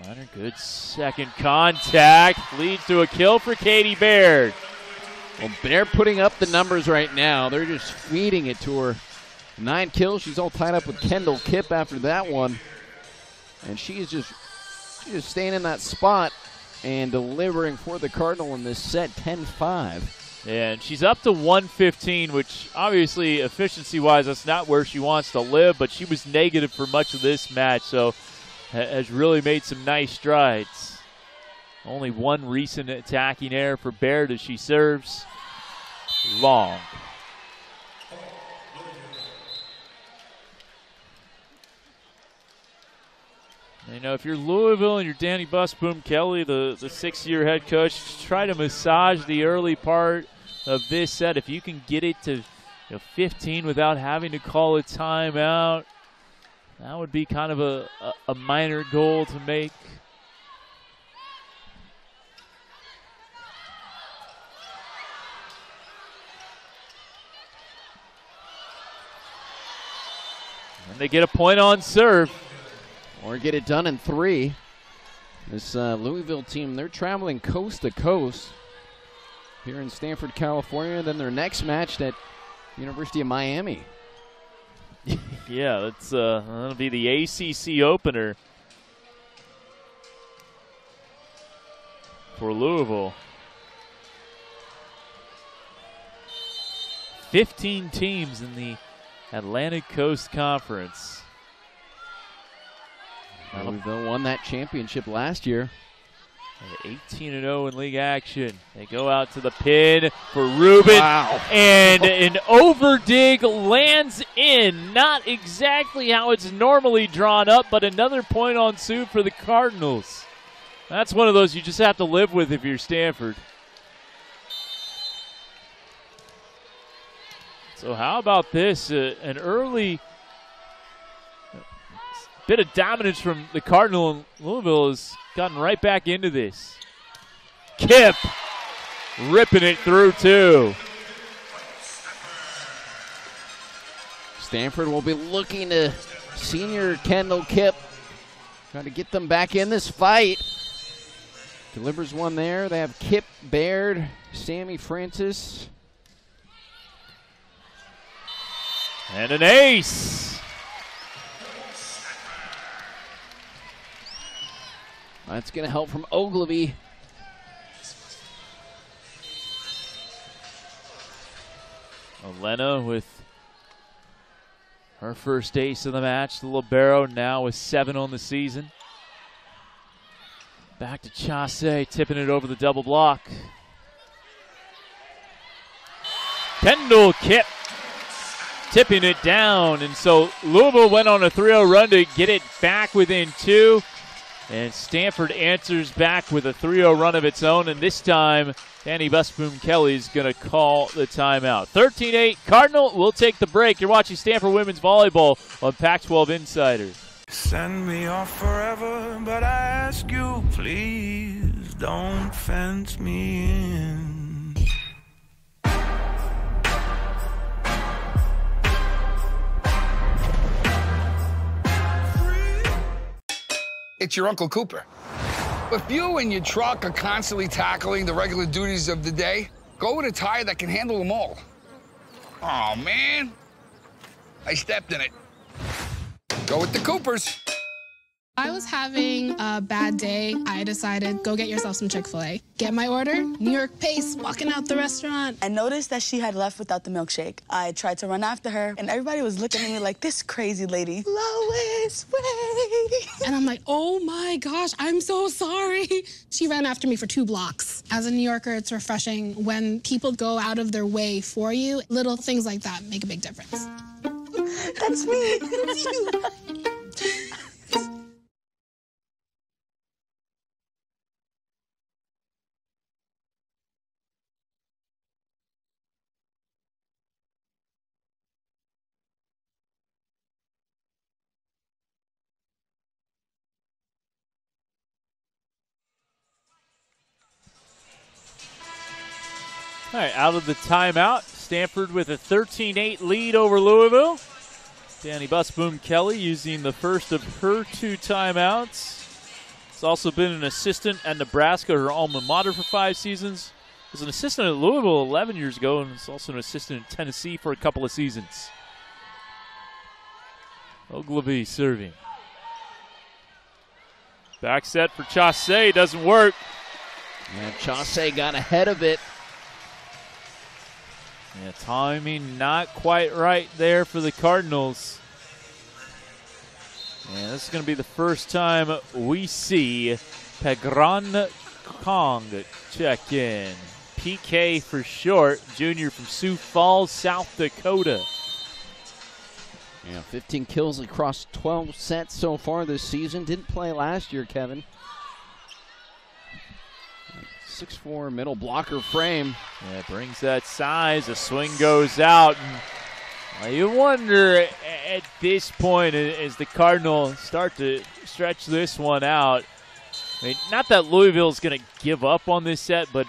Miner good second contact leads to a kill for Caitie Baird. Well, they're putting up the numbers right now. They're just feeding it to her. Nine kills. She's all tied up with Kendall Kipp after that one. And she's just she's just staying in that spot and delivering for the Cardinal in this set 10-5. And she's up to 115, which obviously efficiency wise, that's not where she wants to live, but she was negative for much of this match, so has really made some nice strides. Only one recent attacking error for Baird as she serves long. You know, if you're Louisville and you're Dani Busboom Kelly, the, the six year head coach, try to massage the early part of this set. If you can get it to you know, 15 without having to call a timeout, that would be kind of a, a, a minor goal to make. And they get a point on serve. Or get it done in three. This uh, Louisville team, they're traveling coast to coast here in Stanford, California. And Then their next match at University of Miami. yeah, that's uh, that'll be the ACC opener for Louisville. 15 teams in the Atlantic Coast Conference. Louisville won that championship last year. 18 0 in league action. They go out to the pin for Rubin. Wow. And an overdig lands in. Not exactly how it's normally drawn up, but another point on Sue for the Cardinals. That's one of those you just have to live with if you're Stanford. So, how about this? Uh, an early bit of dominance from the Cardinal and Louisville has gotten right back into this. Kipp ripping it through, too. Stanford will be looking to senior Kendall Kipp, Trying to get them back in this fight. Delivers one there. They have Kipp Baird, Sami Francis. And an ace. That's going to help from Oglivie. Elena with her first ace of the match. The Libero now with seven on the season. Back to Chaussé, tipping it over the double block. Kendall Kipp tipping it down. And so Louisville went on a 3 0 run to get it back within two. And Stanford answers back with a 3 0 run of its own. And this time, Dani Busboom Kelly is going to call the timeout. 13 8 Cardinal. We'll take the break. You're watching Stanford Women's Volleyball on Pac 12 Insiders. Send me off forever, but I ask you, please don't fence me in. It's your Uncle Cooper. If you and your truck are constantly tackling the regular duties of the day, go with a tire that can handle them all. Oh, man. I stepped in it. Go with the Coopers. I was having a bad day. I decided, go get yourself some Chick fil A. Get my order, New York pace, walking out the restaurant. I noticed that she had left without the milkshake. I tried to run after her, and everybody was looking at me like, this crazy lady. Lois, wait. And I'm like, oh my gosh, I'm so sorry. She ran after me for two blocks. As a New Yorker, it's refreshing when people go out of their way for you. Little things like that make a big difference. That's me. That's you. Right, out of the timeout, Stanford with a 13 8 lead over Louisville. Dani Busboom Kelly using the first of her two timeouts. Has also been an assistant at Nebraska, her alma mater, for five seasons. Was an assistant at Louisville 11 years ago, and was also an assistant in Tennessee for a couple of seasons. Oglivie serving. Back set for Chaussé doesn't work. And Chaussé got ahead of it. Yeah, timing not quite right there for the Cardinals. And this is going to be the first time we see Phekran Kong check in. PK for short, junior from Sioux Falls, South Dakota. Yeah, 15 kills across 12 sets so far this season. Didn't play last year, Kevin. 6'4 middle blocker frame. Yeah, brings that size. A swing goes out. And you wonder at this point, as the Cardinals start to stretch this one out, I mean, not that Louisville's going to give up on this set, but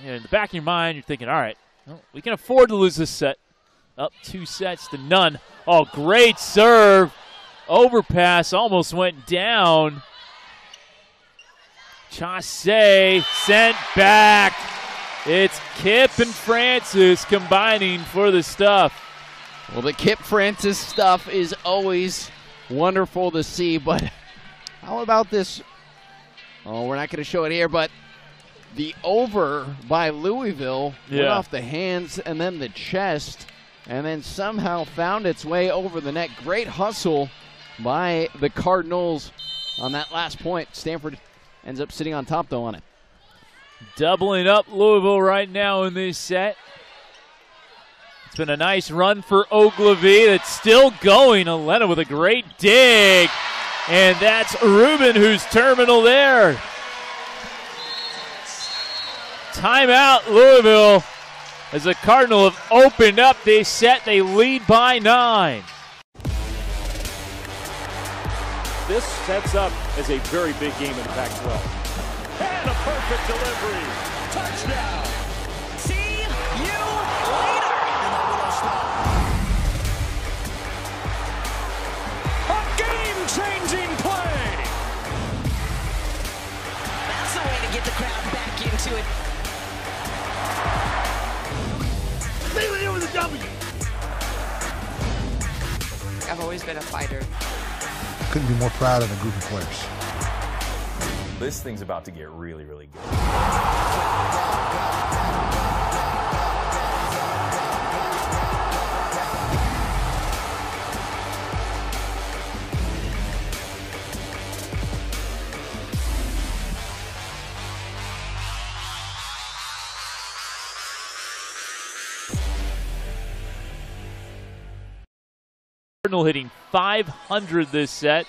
you know, in the back of your mind, you're thinking, all right, well, we can afford to lose this set. Up two sets to none. Oh, great serve. Overpass almost went down. Chaussé sent back. It's Kipp and Francis combining for the stuff. Well, the Kipp Francis stuff is always wonderful to see, but how about this? Oh, we're not going to show it here, but the over by Louisville Yeah. went off the hands and then the chest, and then somehow found its way over the net. Great hustle by the Cardinals on that last point. Stanford ends up sitting on top, though, on it. Doubling up Louisville right now in this set. It's been a nice run for Oglivie. That's still going. Elena with a great dig. And that's Rubin who's terminal there. Timeout, Louisville. As the Cardinal have opened up this set, they lead by nine. This sets up as a very big game in the Pac-12. And a perfect delivery. Touchdown. See you later. A game-changing play. That's the way to get the crowd back into it. Bailey with a W. I've always been a fighter. Couldn't be more proud of a group of players. This thing's about to get really, really good. Cardinal hitting 500 this set.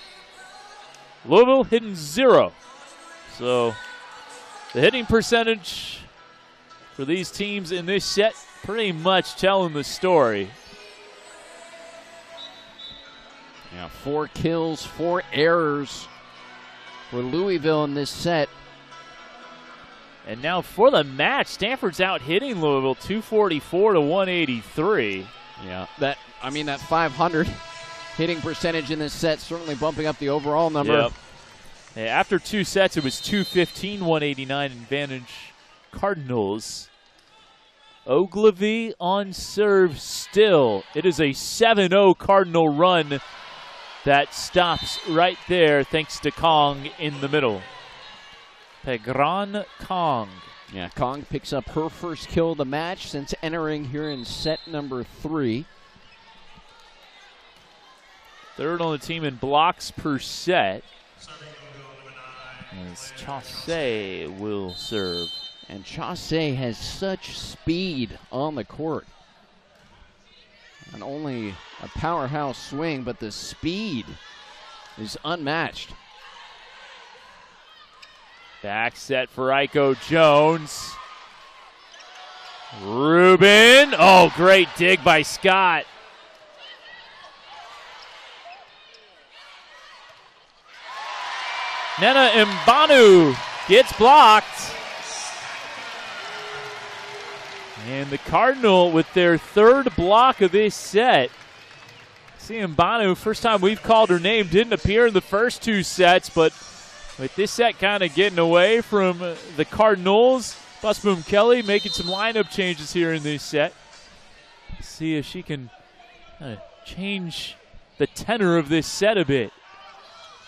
Louisville hitting zero. So the hitting percentage for these teams in this set pretty much telling the story. Yeah, four kills, four errors for Louisville in this set. And now for the match, Stanford's out hitting Louisville 244 to 183. Yeah, that I mean that 500 hitting percentage in this set certainly bumping up the overall number. Yep. Yeah, after two sets, it was 215, 189 advantage Cardinals. Oglivie on serve still. It is a 7 0 Cardinal run that stops right there thanks to Kong in the middle. Phekran Kong. Yeah, Kong picks up her first kill of the match since entering here in set number three. Third on the team in blocks per set. As Chaussé will serve. And Chaussé has such speed on the court. Not only a powerhouse swing, but the speed is unmatched. Back set for Aiko Jones. Rubin. Oh, great dig by Scott. Nena Mbanu gets blocked. And the Cardinal with their third block of this set. See Mbanu, first time we've called her name, didn't appear in the first two sets, but with this set kind of getting away from the Cardinals, Busboom Kelly making some lineup changes here in this set. See if she can uh, change the tenor of this set a bit.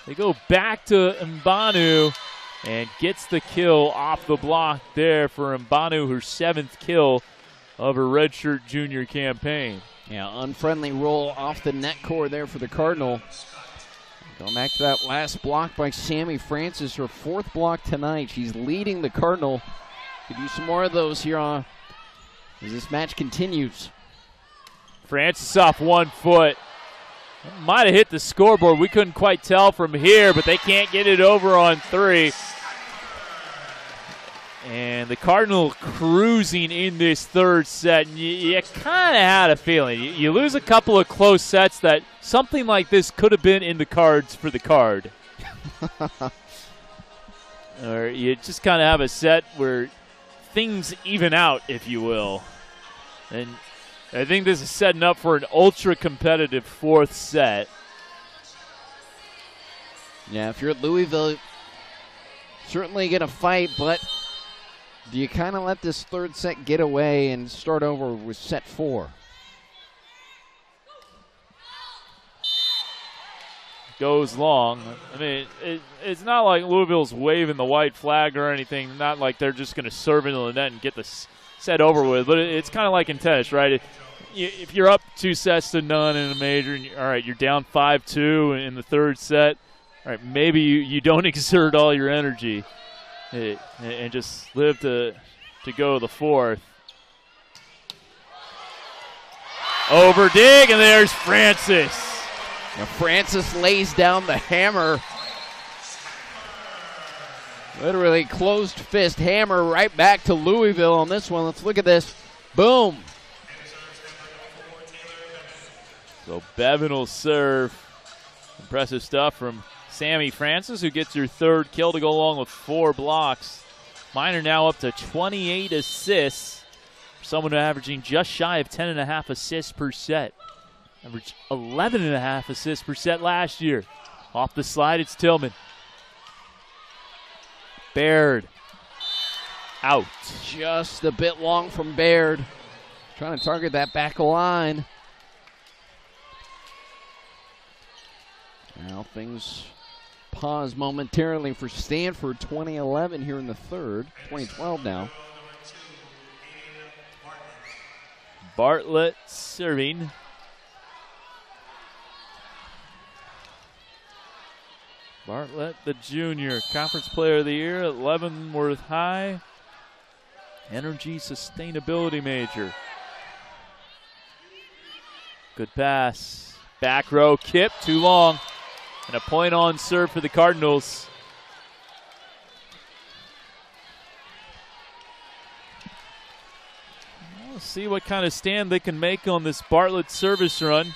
They go back to Mbanu and gets the kill off the block there for Mbanu, her seventh kill of her redshirt junior campaign. Yeah, unfriendly roll off the net core there for the Cardinal. Going back to that last block by Sami Francis, her fourth block tonight. She's leading the Cardinal. Could use some more of those here on as this match continues. Francis off one foot. Might have hit the scoreboard. We couldn't quite tell from here, but they can't get it over on three. And the Cardinal cruising in this third set. And you, you kind of had a feeling. You, you lose a couple of close sets that something like this could have been in the cards for the card. or you just kind of have a set where things even out, if you will. And I think this is setting up for an ultra competitive fourth set. Yeah, if you're at Louisville, certainly going to fight, but do you kind of let this third set get away and start over with set four? Goes long. I mean, it, it's not like Louisville's waving the white flag or anything. Not like they're just going to serve into the net and get this set over with. But it, it's kind of like in tennis, right? If you're up two sets to none in a major, and all right, you're down five two in the third set. All right, maybe you, you don't exert all your energy eh, and, and just live to to go the fourth. Over dig, and there's Francis. Now Francis lays down the hammer. Literally closed fist hammer right back to Louisville on this one. Let's look at this. Boom. So Bevan will serve. Impressive stuff from Sami Francis, who gets her third kill to go along with four blocks. Miner now up to 28 assists. Someone averaging just shy of 10 and a half assists per set. Averaged 11 and a half assists per set last year. Off the slide, it's Tillman. Baird out. Just a bit long from Baird. Trying to target that back line. Now things pause momentarily for Stanford 2011 here in the third. 2012 now. Bartlett serving. Bartlett, the junior, conference player of the year at Leavenworth High. Energy sustainability major. Good pass. Back row Kipp, too long. And a point on serve for the Cardinals. We'll see what kind of stand they can make on this Bartlett service run.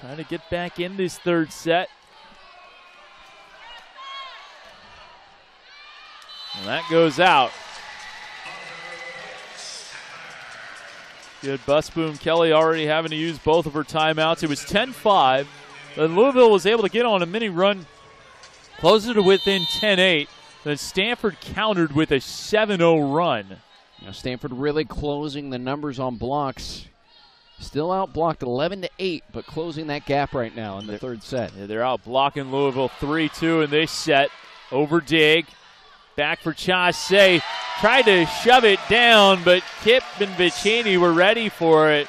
Trying to get back in this third set. And that goes out. Good Busboom Kelly already having to use both of her timeouts. It was 10 5. Then Louisville was able to get on a mini run closer to within 10 8. Then Stanford countered with a 7 0 run. Now Stanford really closing the numbers on blocks. Still out blocked 11 to 8, but closing that gap right now in the third set. Yeah, they're out blocking Louisville 3 2 in this set. Over Dig. Back for Chaussé. Tried to shove it down, but Kipp and Vicini were ready for it.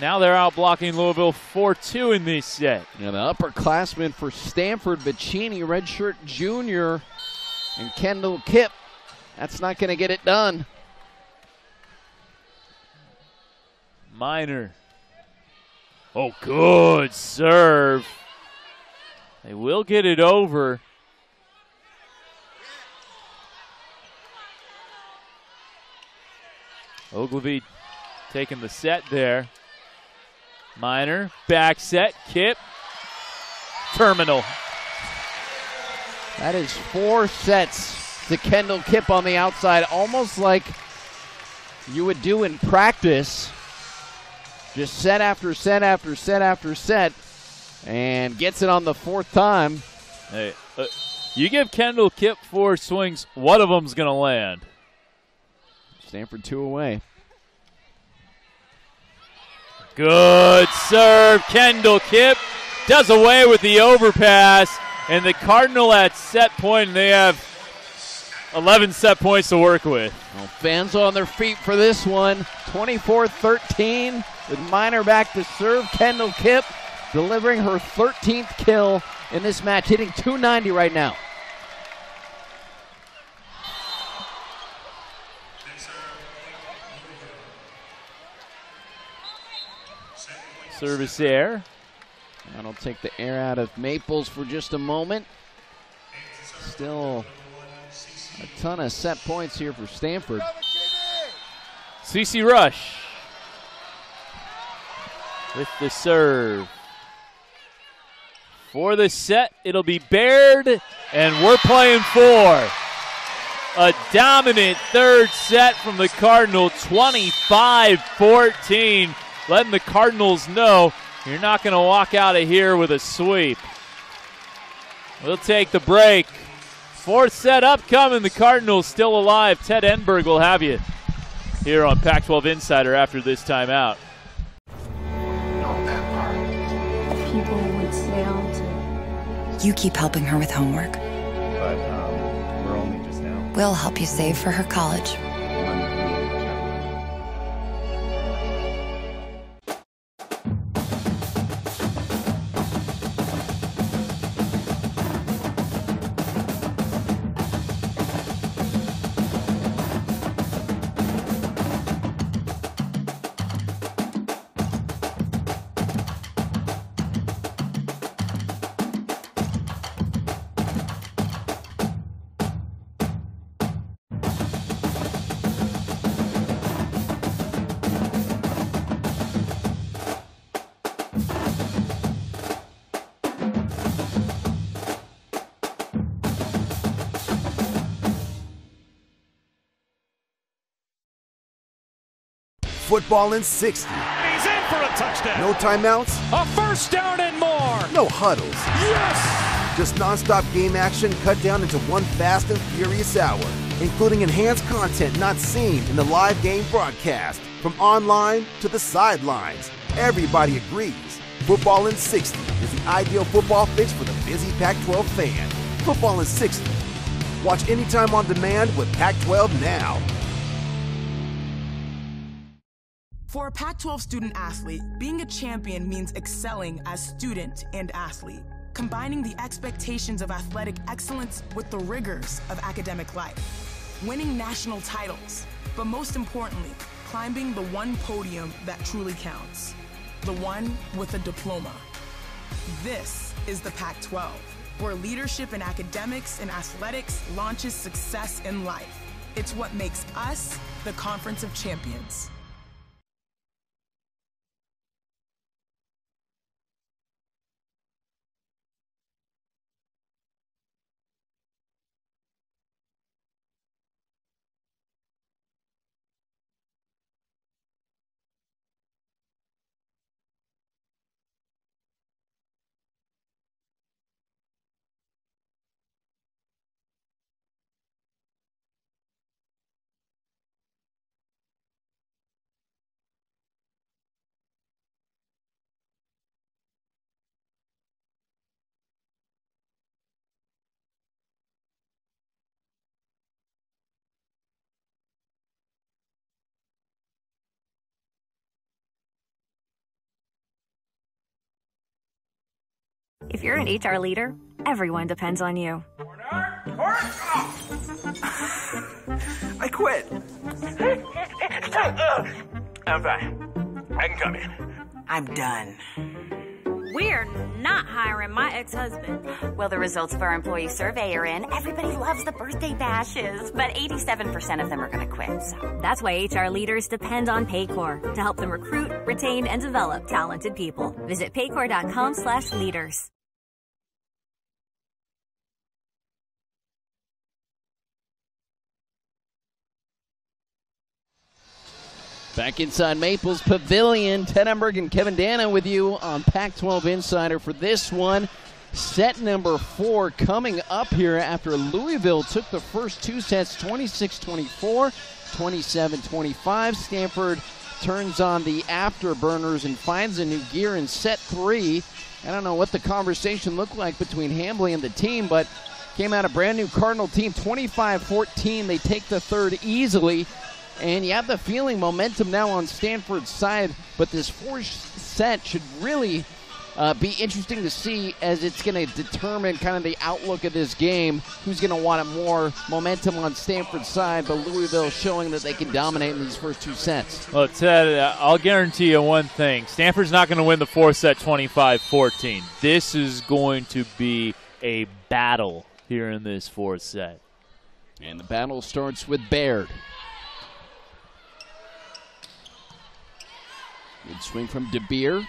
Now they're out blocking Louisville 4 2 in this set. And the upperclassman for Stanford, Vicini, redshirt junior, and Kendall Kipp. That's not going to get it done. Minor. Oh, good serve. They will get it over. Oglivie taking the set there. Miner, back set, Kipp, terminal. That is four sets to Kendall Kipp on the outside, almost like you would do in practice. Just set after set after set after set, and gets it on the fourth time. Hey, uh, you give Kendall Kipp four swings, one of them's going to land. Stanford two away. Good serve. Kendall Kipp does away with the overpass. And the Cardinal at set point, and they have 11 set points to work with. Well, fans on their feet for this one. 24 13 with Miner back to serve. Kendall Kipp delivering her 13th kill in this match, hitting 290 right now. Service air. That'll take the air out of Maples for just a moment. Still a ton of set points here for Stanford. CC Rush with the serve. For the set, it'll be Baird, and we're playing four. A dominant third set from the Cardinal, 25 14, letting the Cardinals know you're not going to walk out of here with a sweep. We'll take the break. Fourth set upcoming. The Cardinals still alive. Ted Enberg will have you here on Pac 12 Insider after this timeout. People would say. You keep helping her with homework. But um, we're only just now. We'll help you save for her college. Football in 60. He's in for a touchdown. No timeouts, A first down and more. no huddles. Yes. Just nonstop game action cut down into one fast and furious hour, including enhanced content not seen in the live game broadcast. From online to the sidelines, everybody agrees. Football in 60 is the ideal football fix for the busy Pac 12 fan. Football in 60. Watch anytime on demand with Pac 12 now. For a Pac 12 student athlete, being a champion means excelling as student and athlete, combining the expectations of athletic excellence with the rigors of academic life, winning national titles, but most importantly, climbing the one podium that truly counts the one with a diploma. This is the Pac 12, where leadership in academics and athletics launches success in life. It's what makes us the Conference of Champions. If you're an HR leader, everyone depends on you. I quit. I'm fine. I can come in. I'm done. We're not hiring my ex husband. Well, the results of our employee survey are in. Everybody loves the birthday bashes, but 87% of them are going to quit. So. That's why HR leaders depend on Paycor to help them recruit, retain, and develop talented people. Visit paycor.com Back inside Maples Pavilion, Ted Enberg and Kevin Dana with you on Pac 12 Insider for this one. Set number four coming up here after Louisville took the first two sets 26 24, 27 25. Stanford turns on the afterburners and finds a new gear in set three. I don't know what the conversation looked like between Hambly and the team, but came out a brand new Cardinal team 25 14. They take the third easily. And you have the feeling momentum now on Stanford's side, but this fourth set should really uh, be interesting to see as it's going to determine kind of the outlook of this game. Who's going to want it more momentum on Stanford's side, but Louisville showing that they can dominate in these first two sets. Well, Ted, uh, I'll guarantee you one thing Stanford's not going to win the fourth set 25 14. This is going to be a battle here in this fourth set. And the battle starts with Baird. Good swing from DeBeer.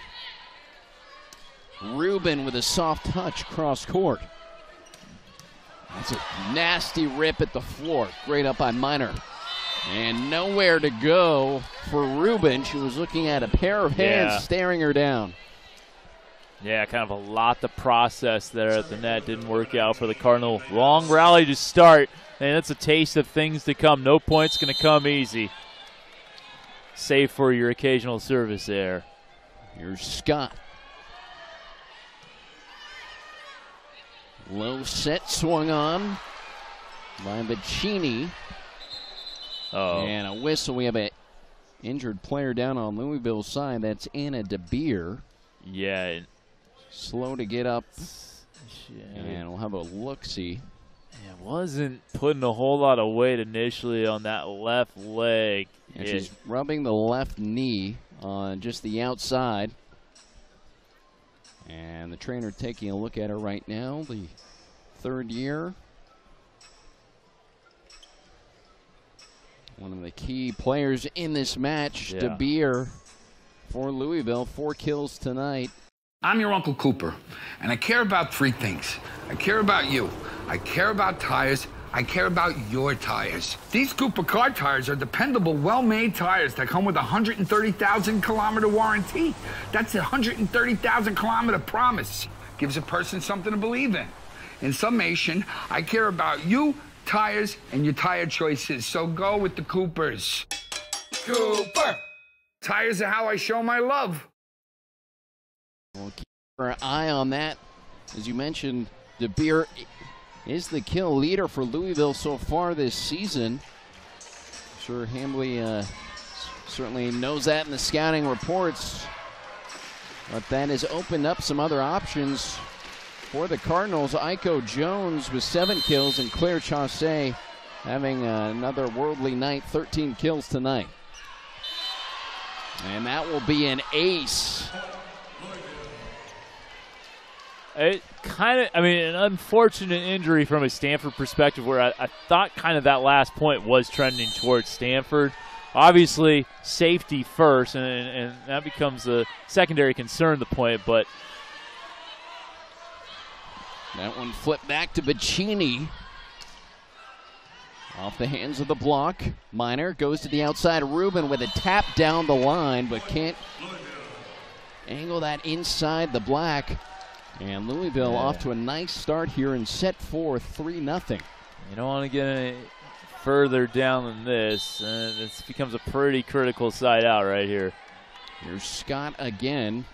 Rubin with a soft touch cross court. That's a nasty rip at the floor. Great up by Miner. And nowhere to go for Rubin. She was looking at a pair of hands Yeah. staring her down. Yeah, kind of a lot to process there at the net. Didn't work out for the Cardinal. Long rally to start, and that's a taste of things to come. No points going to come easy. Save for your occasional service there. Here's Scott. Low set swung on by Vicini. Oh. And a whistle. We have an injured player down on Louisville's side. That's Anna DeBeer. Yeah. Slow to get up. Yeah. And we'll have a look see. Yeah, wasn't putting a whole lot of weight initially on that left leg. And Yeah. she's rubbing the left knee on just the outside. And the trainer taking a look at her right now, the third year. One of the key players in this match, Yeah. DeBeer for Louisville. Four kills tonight. I'm your Uncle Cooper, and I care about three things. I care about you. I care about tires. I care about your tires. These Cooper car tires are dependable, well-made tires that come with a 130,000 kilometer warranty. That's a 130,000 kilometer promise. Gives a person something to believe in. In summation, I care about you, tires, and your tire choices. So go with the Coopers. Cooper. Tires are how I show my love. We'll keep our eye on that. As you mentioned, DeBeer is the kill leader for Louisville so far this season. Sure, Hambly uh, certainly knows that in the scouting reports. But that has opened up some other options for the Cardinals. Aiko Jones with seven kills and Claire Chaussee having another worldly night, 13 kills tonight. And that will be an ace. It kind of, I mean, an unfortunate injury from a Stanford perspective where I, I thought kind of that last point was trending towards Stanford. Obviously, safety first, and, and that becomes a secondary concern, the point, but That one flipped back to Vicini. Off the hands of the block. Miner goes to the outside. Rubin with a tap down the line, but can't angle that inside the black. And Louisville Yeah. off to a nice start here in set four, 3 nothing. you don't want to get any further down than this. And this becomes a pretty critical side out right here. Here's Scott again.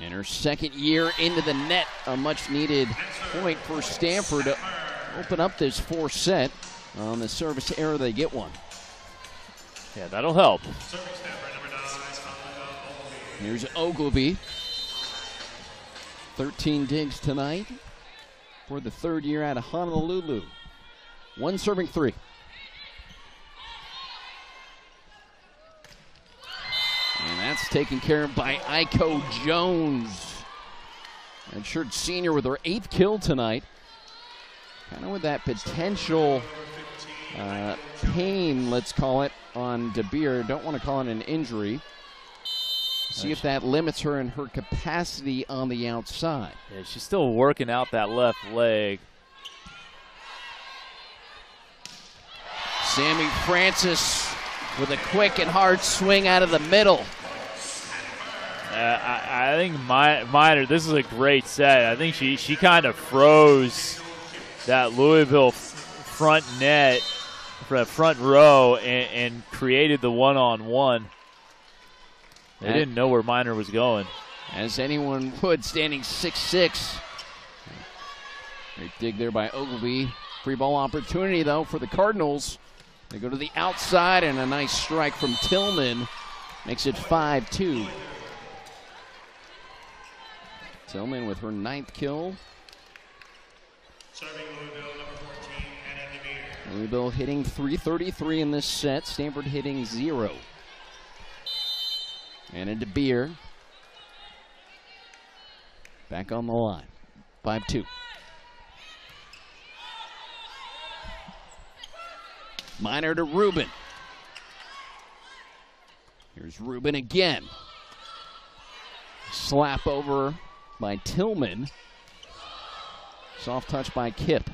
In her second year into the net, a much needed point for Stanford to open up this four set. On the service error, they get one. Yeah, that'll help. Here's Oglivie. 13 digs tonight for the third year out of Honolulu. One serving three. And that's taken care of by Aiko Jones. Redshirt senior with her eighth kill tonight. Kind of with that potential uh, pain, let's call it, on DeBeer. Don't want to call it an injury. See if that limits her in her capacity on the outside. Yeah, she's still working out that left leg. Sammy Francis with a quick and hard swing out of the middle. Uh, I, I, think my, Miner, this is a great set. I think she, she kind of froze that Louisville front net, front row, and, and created the one on one. They didn't know where Miner was going. As anyone would, standing six six. Great dig there by Ogilvy. Free ball opportunity, though, for the Cardinals. They go to the outside, and a nice strike from Tillman makes it 5 2. Tillman with her ninth kill. serving Louisville hitting 333 in this set. Stanford hitting zero. And into Beer. Back on the line. 5 2. Miner to Rubin. Here's Rubin again. Slap over by Tillman. Soft touch by Kipp.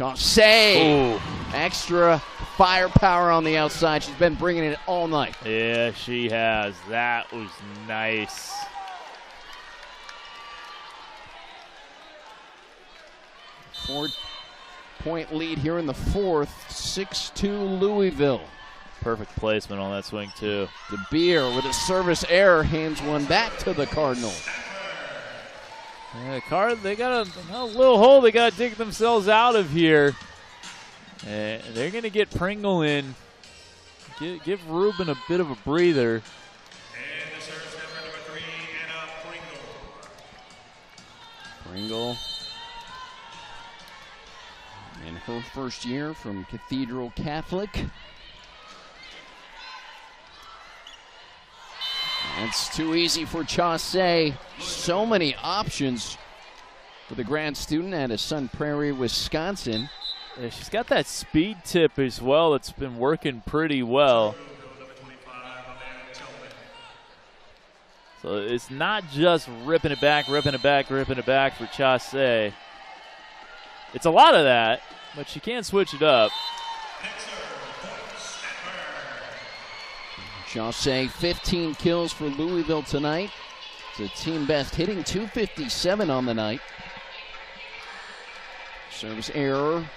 Chaussé. Extra firepower on the outside. She's been bringing it all night. Yeah, she has. That was nice. Four point lead here in the fourth. 6 2 Louisville. Perfect placement on that swing, too. De Beer with a service error hands one back to the Cardinals. Yeah, Card, they got a, a, little hole they got to dig themselves out of here. And they're going to get Pringle in. Give, give Rubin a bit of a breather. Pringle. In her first year from Cathedral Catholic. It's too easy for Chaussé. So many options for the grad student at his Sun Prairie, Wisconsin. Yeah, she's got that speed tip as well It's been working pretty well. So it's not just ripping it back, ripping it back, ripping it back for Chaussé. It's a lot of that, but she can switch it up. Chaussé, 15 kills for Louisville tonight. It's a team best, hitting 257 on the night. Service error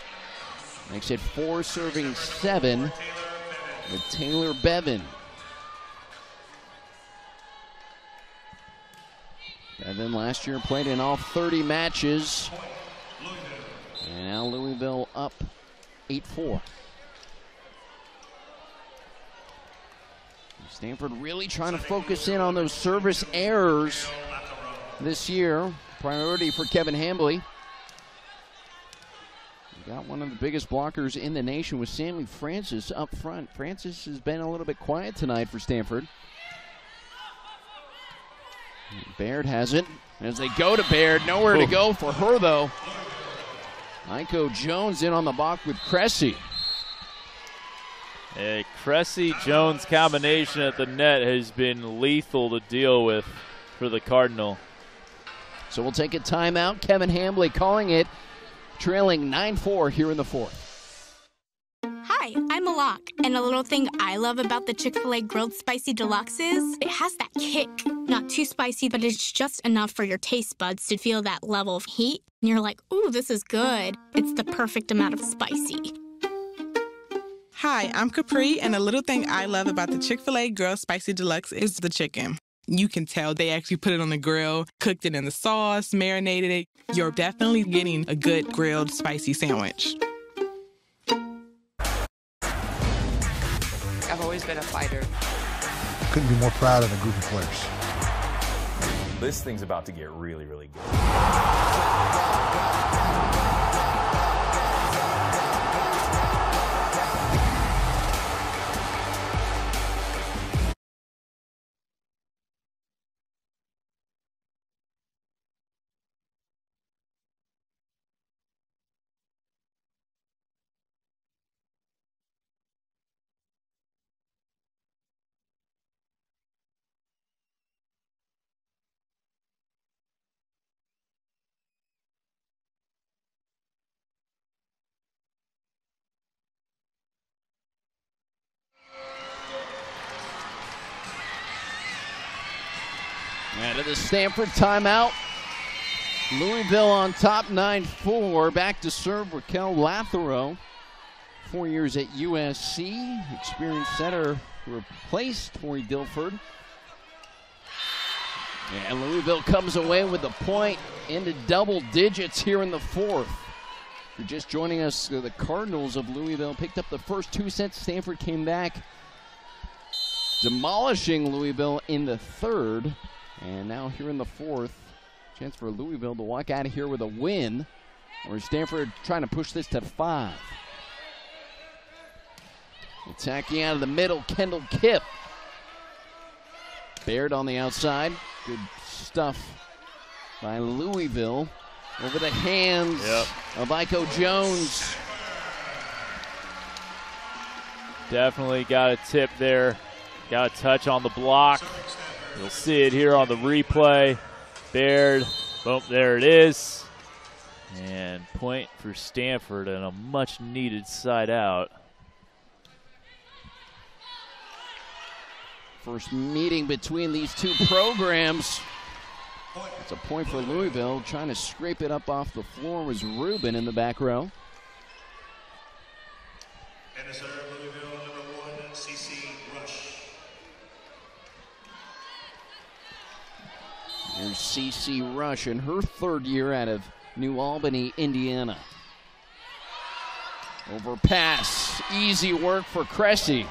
makes it four serving seven with Taylor Bevan. Bevan last year played in all 30 matches. And now Louisville up 8 4. Stanford really trying to focus in on those service errors this year. Priority for Kevin Hambly. Got one of the biggest blockers in the nation with Sami Francis up front. Francis has been a little bit quiet tonight for Stanford. Baird has it. As they go to Baird, nowhere to go for her though. Aiko Jones in on the block with Cresse. A Cresse Jones combination at the net has been lethal to deal with for the Cardinal. So we'll take a timeout. Kevin Hambly calling it, trailing 9 4 here in the fourth. Hi, I'm Alok, and a little thing I love about the Chick fil A Grilled Spicy Deluxe is it has that kick. Not too spicy, but it's just enough for your taste buds to feel that level of heat. And you're like, ooh, this is good. It's the perfect amount of spicy. Hi, I'm Capri, and a little thing I love about the Chick fil A Grilled Spicy Deluxe is the chicken. You can tell they actually put it on the grill, cooked it in the sauce, marinated it. You're definitely getting a good grilled spicy sandwich. I've always been a fighter. Couldn't be more proud of a group of players. This thing's about to get really, really good. Out of the Stanford timeout. Louisville on top 9 4. Back to serve Raquel Lázaro. Four years at USC. Experienced center replaced Tori Dilfer. And Louisville comes away with a point into double digits here in the fourth. You're just joining us, uh, the Cardinals of Louisville picked up the first two sets. Stanford came back, demolishing Louisville in the third. And now here in the fourth, chance for Louisville to walk out of here with a win. Or Stanford trying to push this to five. Attacking out of the middle, Kendall Kipp. Baird on the outside. Good stuff by Louisville. Over the hands Yep. of Aiko Jones. Definitely got a tip there. Got a touch on the block. You'll see it here on the replay. Baird, boom, there it is. And point for Stanford and a much needed side out. First meeting between these two programs. It's a point for Louisville. Trying to scrape it up off the floor was Rubin in the back row. And the serve, Louisville, number one, CC Rush. Here's CC Rush in her third year out of New Albany, Indiana. Overpass. Easy work for Cresse.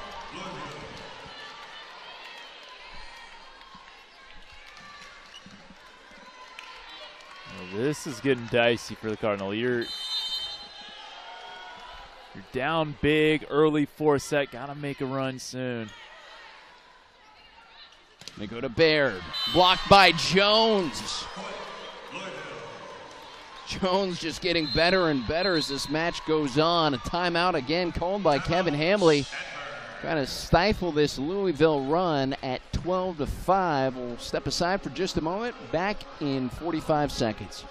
Well, this is getting dicey for the Cardinal. You're you're down big early fourth set. Gotta make a run soon. They go to Baird. Blocked by Jones. Jones just getting better and better as this match goes on. A timeout again called by Kevin Hambly. Trying to stifle this Louisville run at 12 to 5. We'll step aside for just a moment. Back in 45 seconds.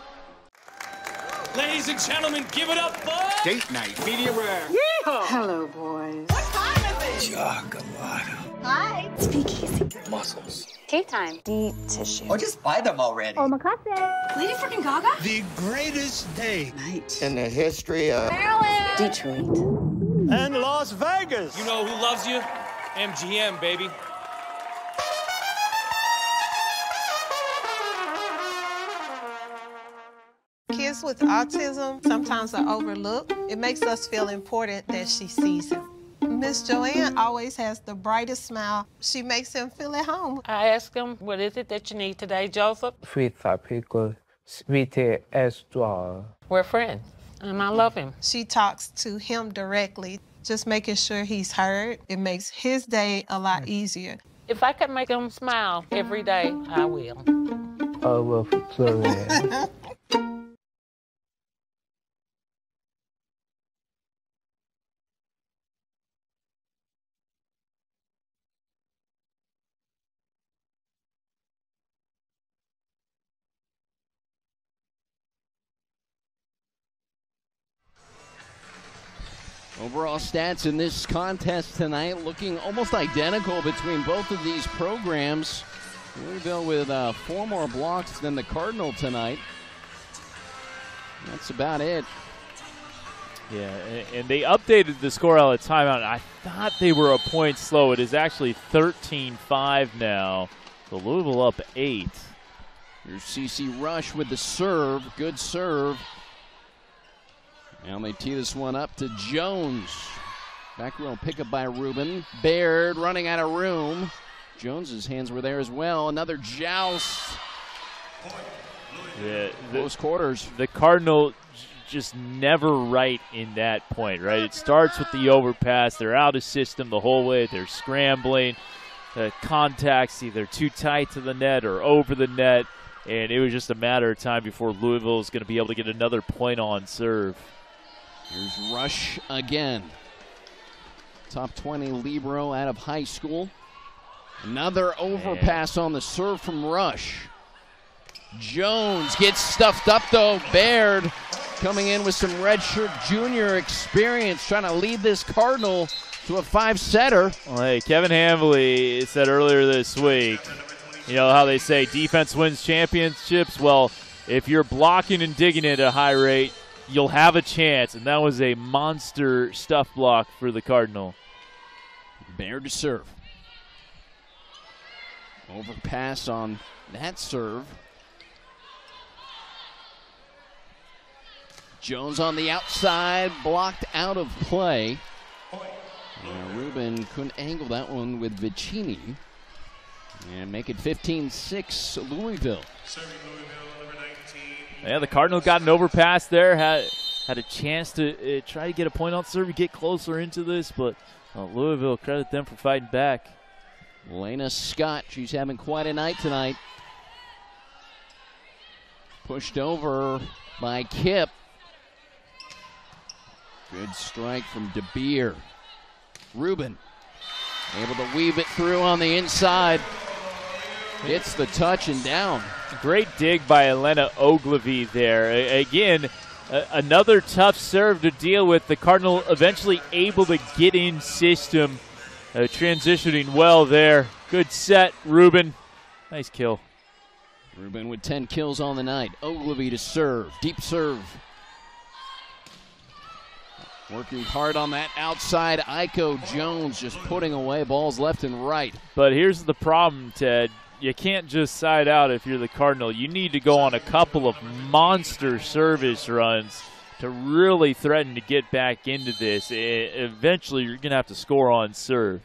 Ladies and gentlemen, give it up for Date night, medium rare. Hello, boys. What time is it? Chocolate. Hi. Speakeasy. Muscles. Tea time. Deep tissue. Or just buy them already. Omakase. Lady freaking Gaga? The greatest day Night. in the history of Detroit. and Las Vegas. You know who loves you? MGM, baby. Kids with autism sometimes are overlooked. It makes us feel important that she sees him. Miss Joanne always has the brightest smile. She makes him feel at home. I ask him, what is it that you need today, Joseph? Sweet pickle, sweet extra. We're friends, and I love him. She talks to him directly, just making sure he's heard. It makes his day a lot easier. If I could make him smile every day, I will. Over Florida. Overall stats in this contest tonight looking almost identical between both of these programs. Louisville with uh, four more blocks than the Cardinal tonight. That's about it. Yeah, and, and they updated the score out of timeout. I thought they were a point slow. It is actually 13-5 now. So Louisville up eight. Here's CC Rush with the serve. Good serve. And they tee this one up to Jones. Back row pickup by Rubin. Baird running out of room. Jones's hands were there as well. Another joust. Yeah, the, Close quarters. The Cardinal just never right in that point, right? It starts with the overpass. They're out of system the whole way. They're scrambling. The contacts either too tight to the net or over the net. And it was just a matter of time before Louisville is going to be able to get another point on serve. Here's Rush again. Top 20 Libero out of high school. Another overpass on the serve from Rush. Jones gets stuffed up though. Baird coming in with some redshirt junior experience, trying to lead this Cardinal to a five setter. Well, hey, Kevin Hambly said earlier this week, you know how they say defense wins championships? Well, if you're blocking and digging at a high rate, you'll have a chance. And that was a monster stuff block for the Cardinal. Baird to serve. Overpass on that serve. Jones on the outside, blocked out of play. Uh, Rubin couldn't angle that one with Vicini. And make it 15 6 Louisville. Yeah, the Cardinal got an overpass there. Had had a chance to uh, try to get a point on serve, get closer into this, but uh, Louisville credit them for fighting back. Lena Scott, she's having quite a night tonight. Pushed over by Kipp. Good strike from DeBeer. Rubin able to weave it through on the inside. Hits the touch and down. Great dig by Elena Oglivie there. Again, another tough serve to deal with. The Cardinal eventually able to get in system, uh, transitioning well there. Good set, Rubin. Nice kill. Rubin with 10 kills on the night. Oglivie to serve. Deep serve. Working hard on that outside. Aiko Jones just putting away balls left and right. But here's the problem, Ted. You can't just side out if you're the Cardinal. You need to go on a couple of monster service runs to really threaten to get back into this. E- eventually, you're going to have to score on serve.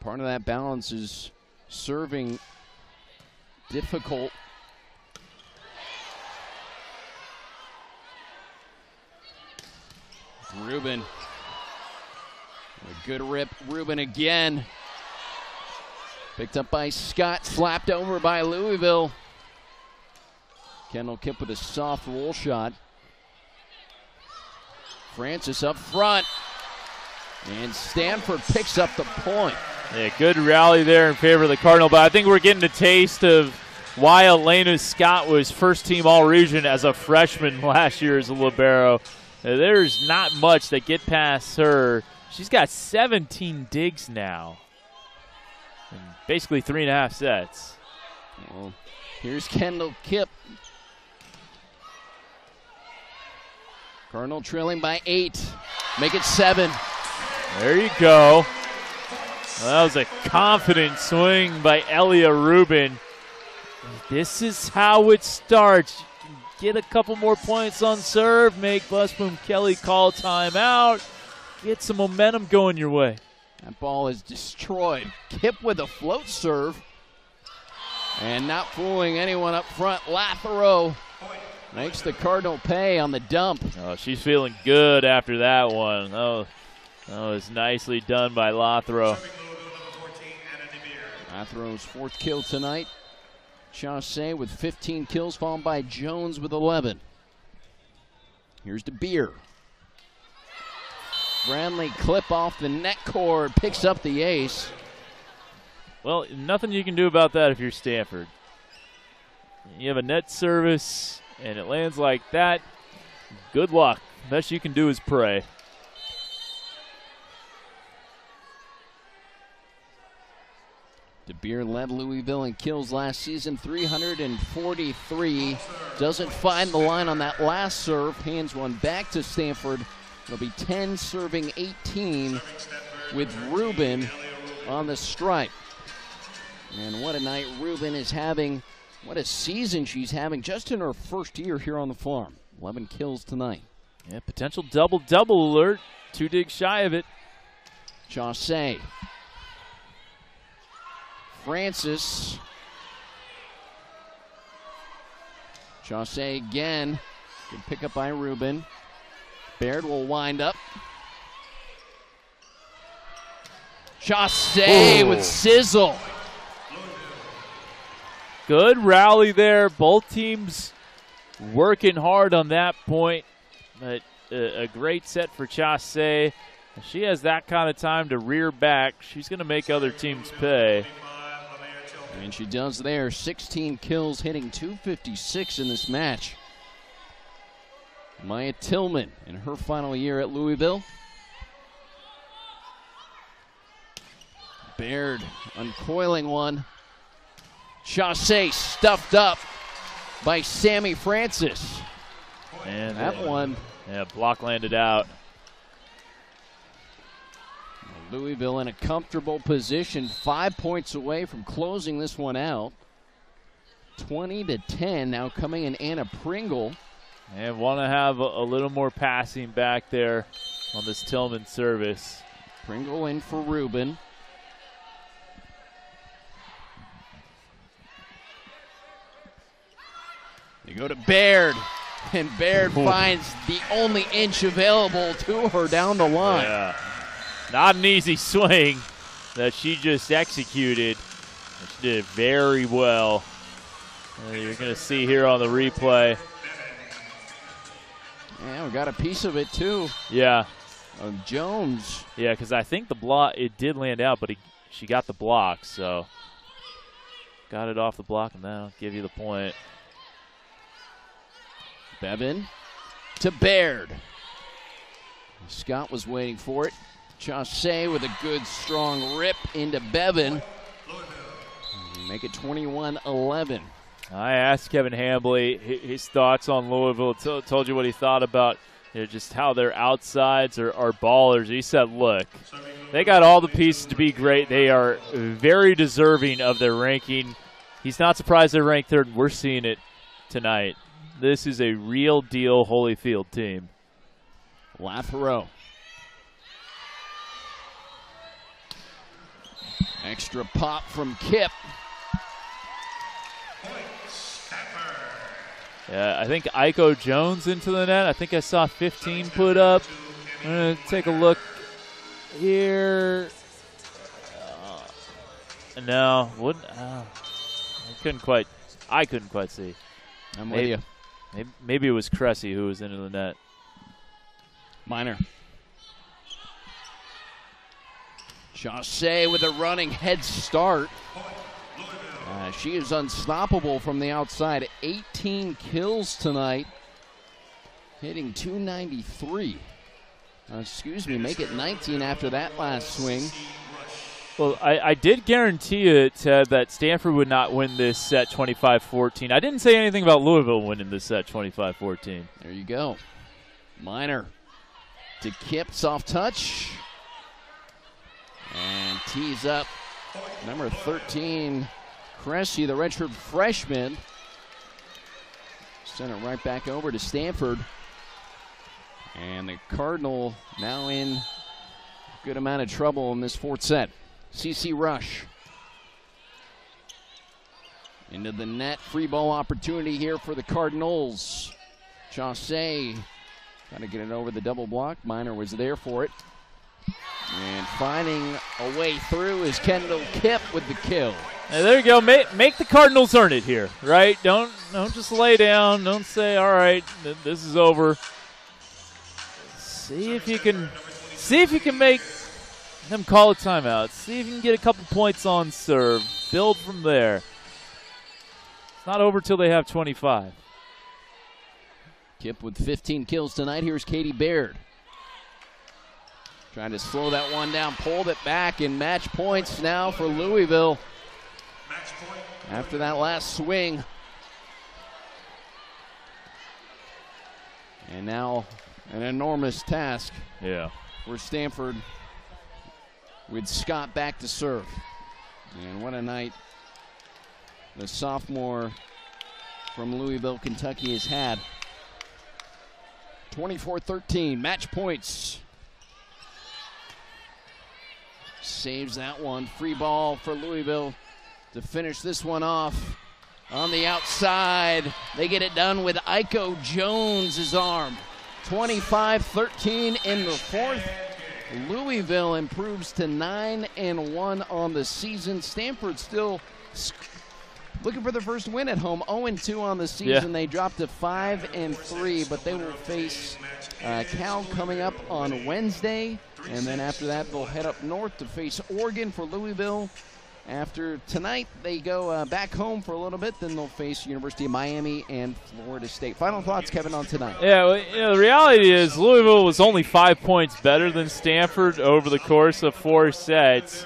Part of that balance is serving difficult. Rubin. A good rip. Rubin again. Picked up by Scott, slapped over by Louisville. Kendall Kipp with a soft roll shot. Francis up front. And Stanford picks up the point. Yeah, good rally there in favor of the Cardinal, but I think we're getting a taste of why Elena Scott was first team all region as a freshman last year as a Libero. There's not much that get past her. She's got 17 digs now. Basically three and a half sets. Well, here's Kendall Kipp. Cardinal trailing by eight. Make it seven. There you go. Well, that was a confident swing by Elia Rubin. This is how it starts. Get a couple more points on serve, make Busboom Kelly call timeout, get some momentum going your way. That ball is destroyed. Kipp with a float serve. And not fooling anyone up front. Lázaro makes the Cardinal pay on the dump. Oh, she's feeling good after that one. Oh, oh that was nicely done by Lázaro. Lázaro's fourth kill tonight. Chaussee with 15 kills, followed by Jones with 11. Here's DeBeer. Brantley clip off the net cord, picks up the ace. Well, nothing you can do about that if you're Stanford. You have a net service, and it lands like that. Good luck. Best you can do is pray. DeBeer led Louisville in kills last season, 343. Doesn't find the line on that last serve. Hands one back to Stanford. It'll be 10 serving 18 with Rubin on the stripe. And what a night Rubin is having. What a season she's having just in her first year here on the farm. 11 kills tonight. Yeah, potential double double alert. Two digs shy of it. Chaussee. Francis. Chaussee again. Good pick up by Rubin. Baird will wind up. Chaussee with sizzle. Good rally there. Both teams working hard on that point. But a, a great set for Chaussee. If she has that kind of time to rear back, she's going to make other teams pay. And she does there. 16 kills, hitting 256 in this match. Maya Tillman in her final year at Louisville. Baird uncoiling one. Chaussee stuffed up by Sami Francis. And that one. Yeah, block landed out. Louisville in a comfortable position, five points away from closing this one out. 20 to 10 now coming in Anna Pringle. And want to have a, a, little more passing back there on this Tillman service. Pringle in for Rubin. They go to Baird, and Baird Ooh. finds the only inch available to her down the line. Yeah. Not an easy swing that she just executed. She did it very well. And you're going to see here on the replay. Yeah, we got a piece of it too. Yeah. Jones. Yeah, because I think the block it did land out, but he, she got the block, so got it off the block, and that'll give you the point. Bevin to Baird. Scott was waiting for it. Chaussee with a good strong rip into Bevin. Make it 21 11. I asked Kevin Hambly his thoughts on Louisville. T- told you what he thought about you know, just how their outsides are, are ballers. He said, look, they got all the pieces to be great. They are very deserving of their ranking. He's not surprised they're ranked third. We're seeing it tonight. This is a real deal Holyfield team. Lázaro. Extra pop from Kipp. Yeah, I think Aiko Jones into the net. I think I saw 15 put up. I'm going to take a look here. Uh, no, wouldn't. Uh, I couldn't quite. I couldn't quite see. I'm maybe, with you. Maybe, maybe it was Cresse who was into the net. Miner. Chaussee with a running head start. Uh, she is unstoppable from the outside. 18 kills tonight, hitting 293. Uh, excuse me, make it 19 after that last swing. Well, I, I did guarantee it Ted, that Stanford would not win this set 25 14. I didn't say anything about Louisville winning this set 25 14. There you go. Miner to Kipp, soft touch. And tees up number 13, Cresse, the redshirt freshman. Send it right back over to Stanford. And the Cardinal now in good amount of trouble in this fourth set. CC Rush. Into the net. Free ball opportunity here for the Cardinals. Chaussee trying to get it over the double block. Miner was there for it. And finding a way through is Kendall Kipp with the kill. And there you go. Make, make the Cardinals earn it here, right? Don't don't just lay down. Don't say, "All right, th- this is over." See if you can see if you can make them call a timeout. See if you can get a couple points on serve. Build from there. It's not over till they have 25. Kipp with 15 kills tonight. Here's Caitie Baird. Trying to slow that one down, pulled it back, and match points now for Louisville. After that last swing. And now an enormous task. Yeah. For Stanford with Scott back to serve. And what a night the sophomore from Louisville, Kentucky has had. 24 13, match points Saves that one. Free ball for Louisville to finish this one off. on the outside. They get it done with Aiko Jones' arm. 25 13 in the fourth. Louisville improves to 9 and 1 on the season. Stanford still looking for their first win at home. 0 2 on the season. Yeah. They dropped to 5 and 3, but they will face uh, Cal coming up on Wednesday. And then after that, they'll head up north to face Oregon for Louisville. After tonight, they go uh, back home for a little bit. Then they'll face University of Miami and Florida State. Final thoughts, Kevin, on tonight? Yeah, well, you know, the reality is Louisville was only five points better than Stanford over the course of four sets.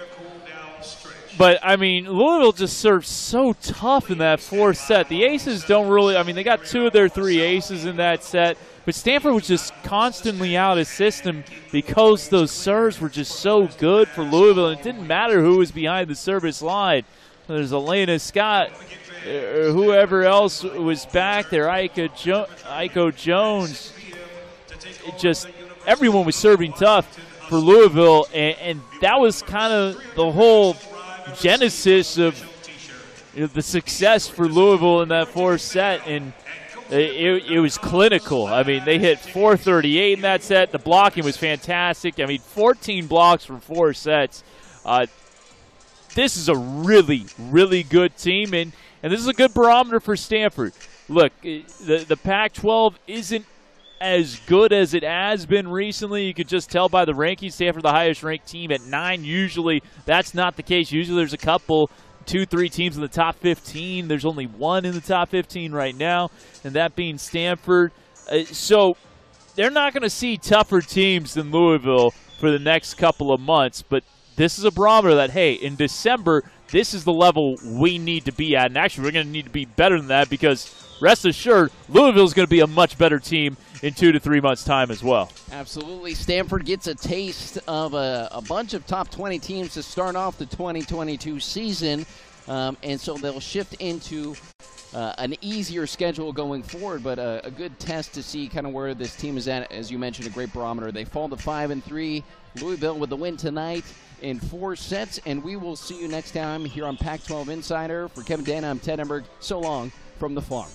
But I mean, Louisville just served so tough in that fourth set. The Aces don't really. I mean, they got two of their three aces in that set, but Stanford was just constantly out of system because those serves were just so good for Louisville. And it didn't matter who was behind the service line. There's Elena Scott, uh, whoever else was back there, Aiko, jo- Jones. It just everyone was serving tough for Louisville, and, and that was kind of the whole genesis of you know, the success for Louisville in that fourth set, and it, it, was clinical. I mean, they hit 438 in that set. The blocking was fantastic. I mean, 14 blocks from four sets. Uh, this is a really, really good team, and, and this is a good barometer for Stanford. Look, the, the Pac 12 isn't as good as it has been recently. You could just tell by the rankings. Stanford, the highest ranked team at nine. Usually, that's not the case. Usually, there's a couple, two, three teams in the top 15. There's only one in the top 15 right now, and that being Stanford. Uh, so, they're not going to see tougher teams than Louisville for the next couple of months, but this is a barometer that, hey, in December, this is the level we need to be at. And actually, we're going to need to be better than that because rest assured, Louisville is going to be a much better team in two to three months' time as well. Absolutely. Stanford gets a taste of a, a bunch of top 20 teams to start off the 2022 season. Um, and so they'll shift into uh, an easier schedule going forward, but a, a, good test to see kind of where this team is at. As you mentioned, a great barometer. They fall to five and three. Louisville with the win tonight in four sets, and we will see you next time here on Pac-12 Insider. For Kevin Dana, I'm Ted Enberg. So long from the farm.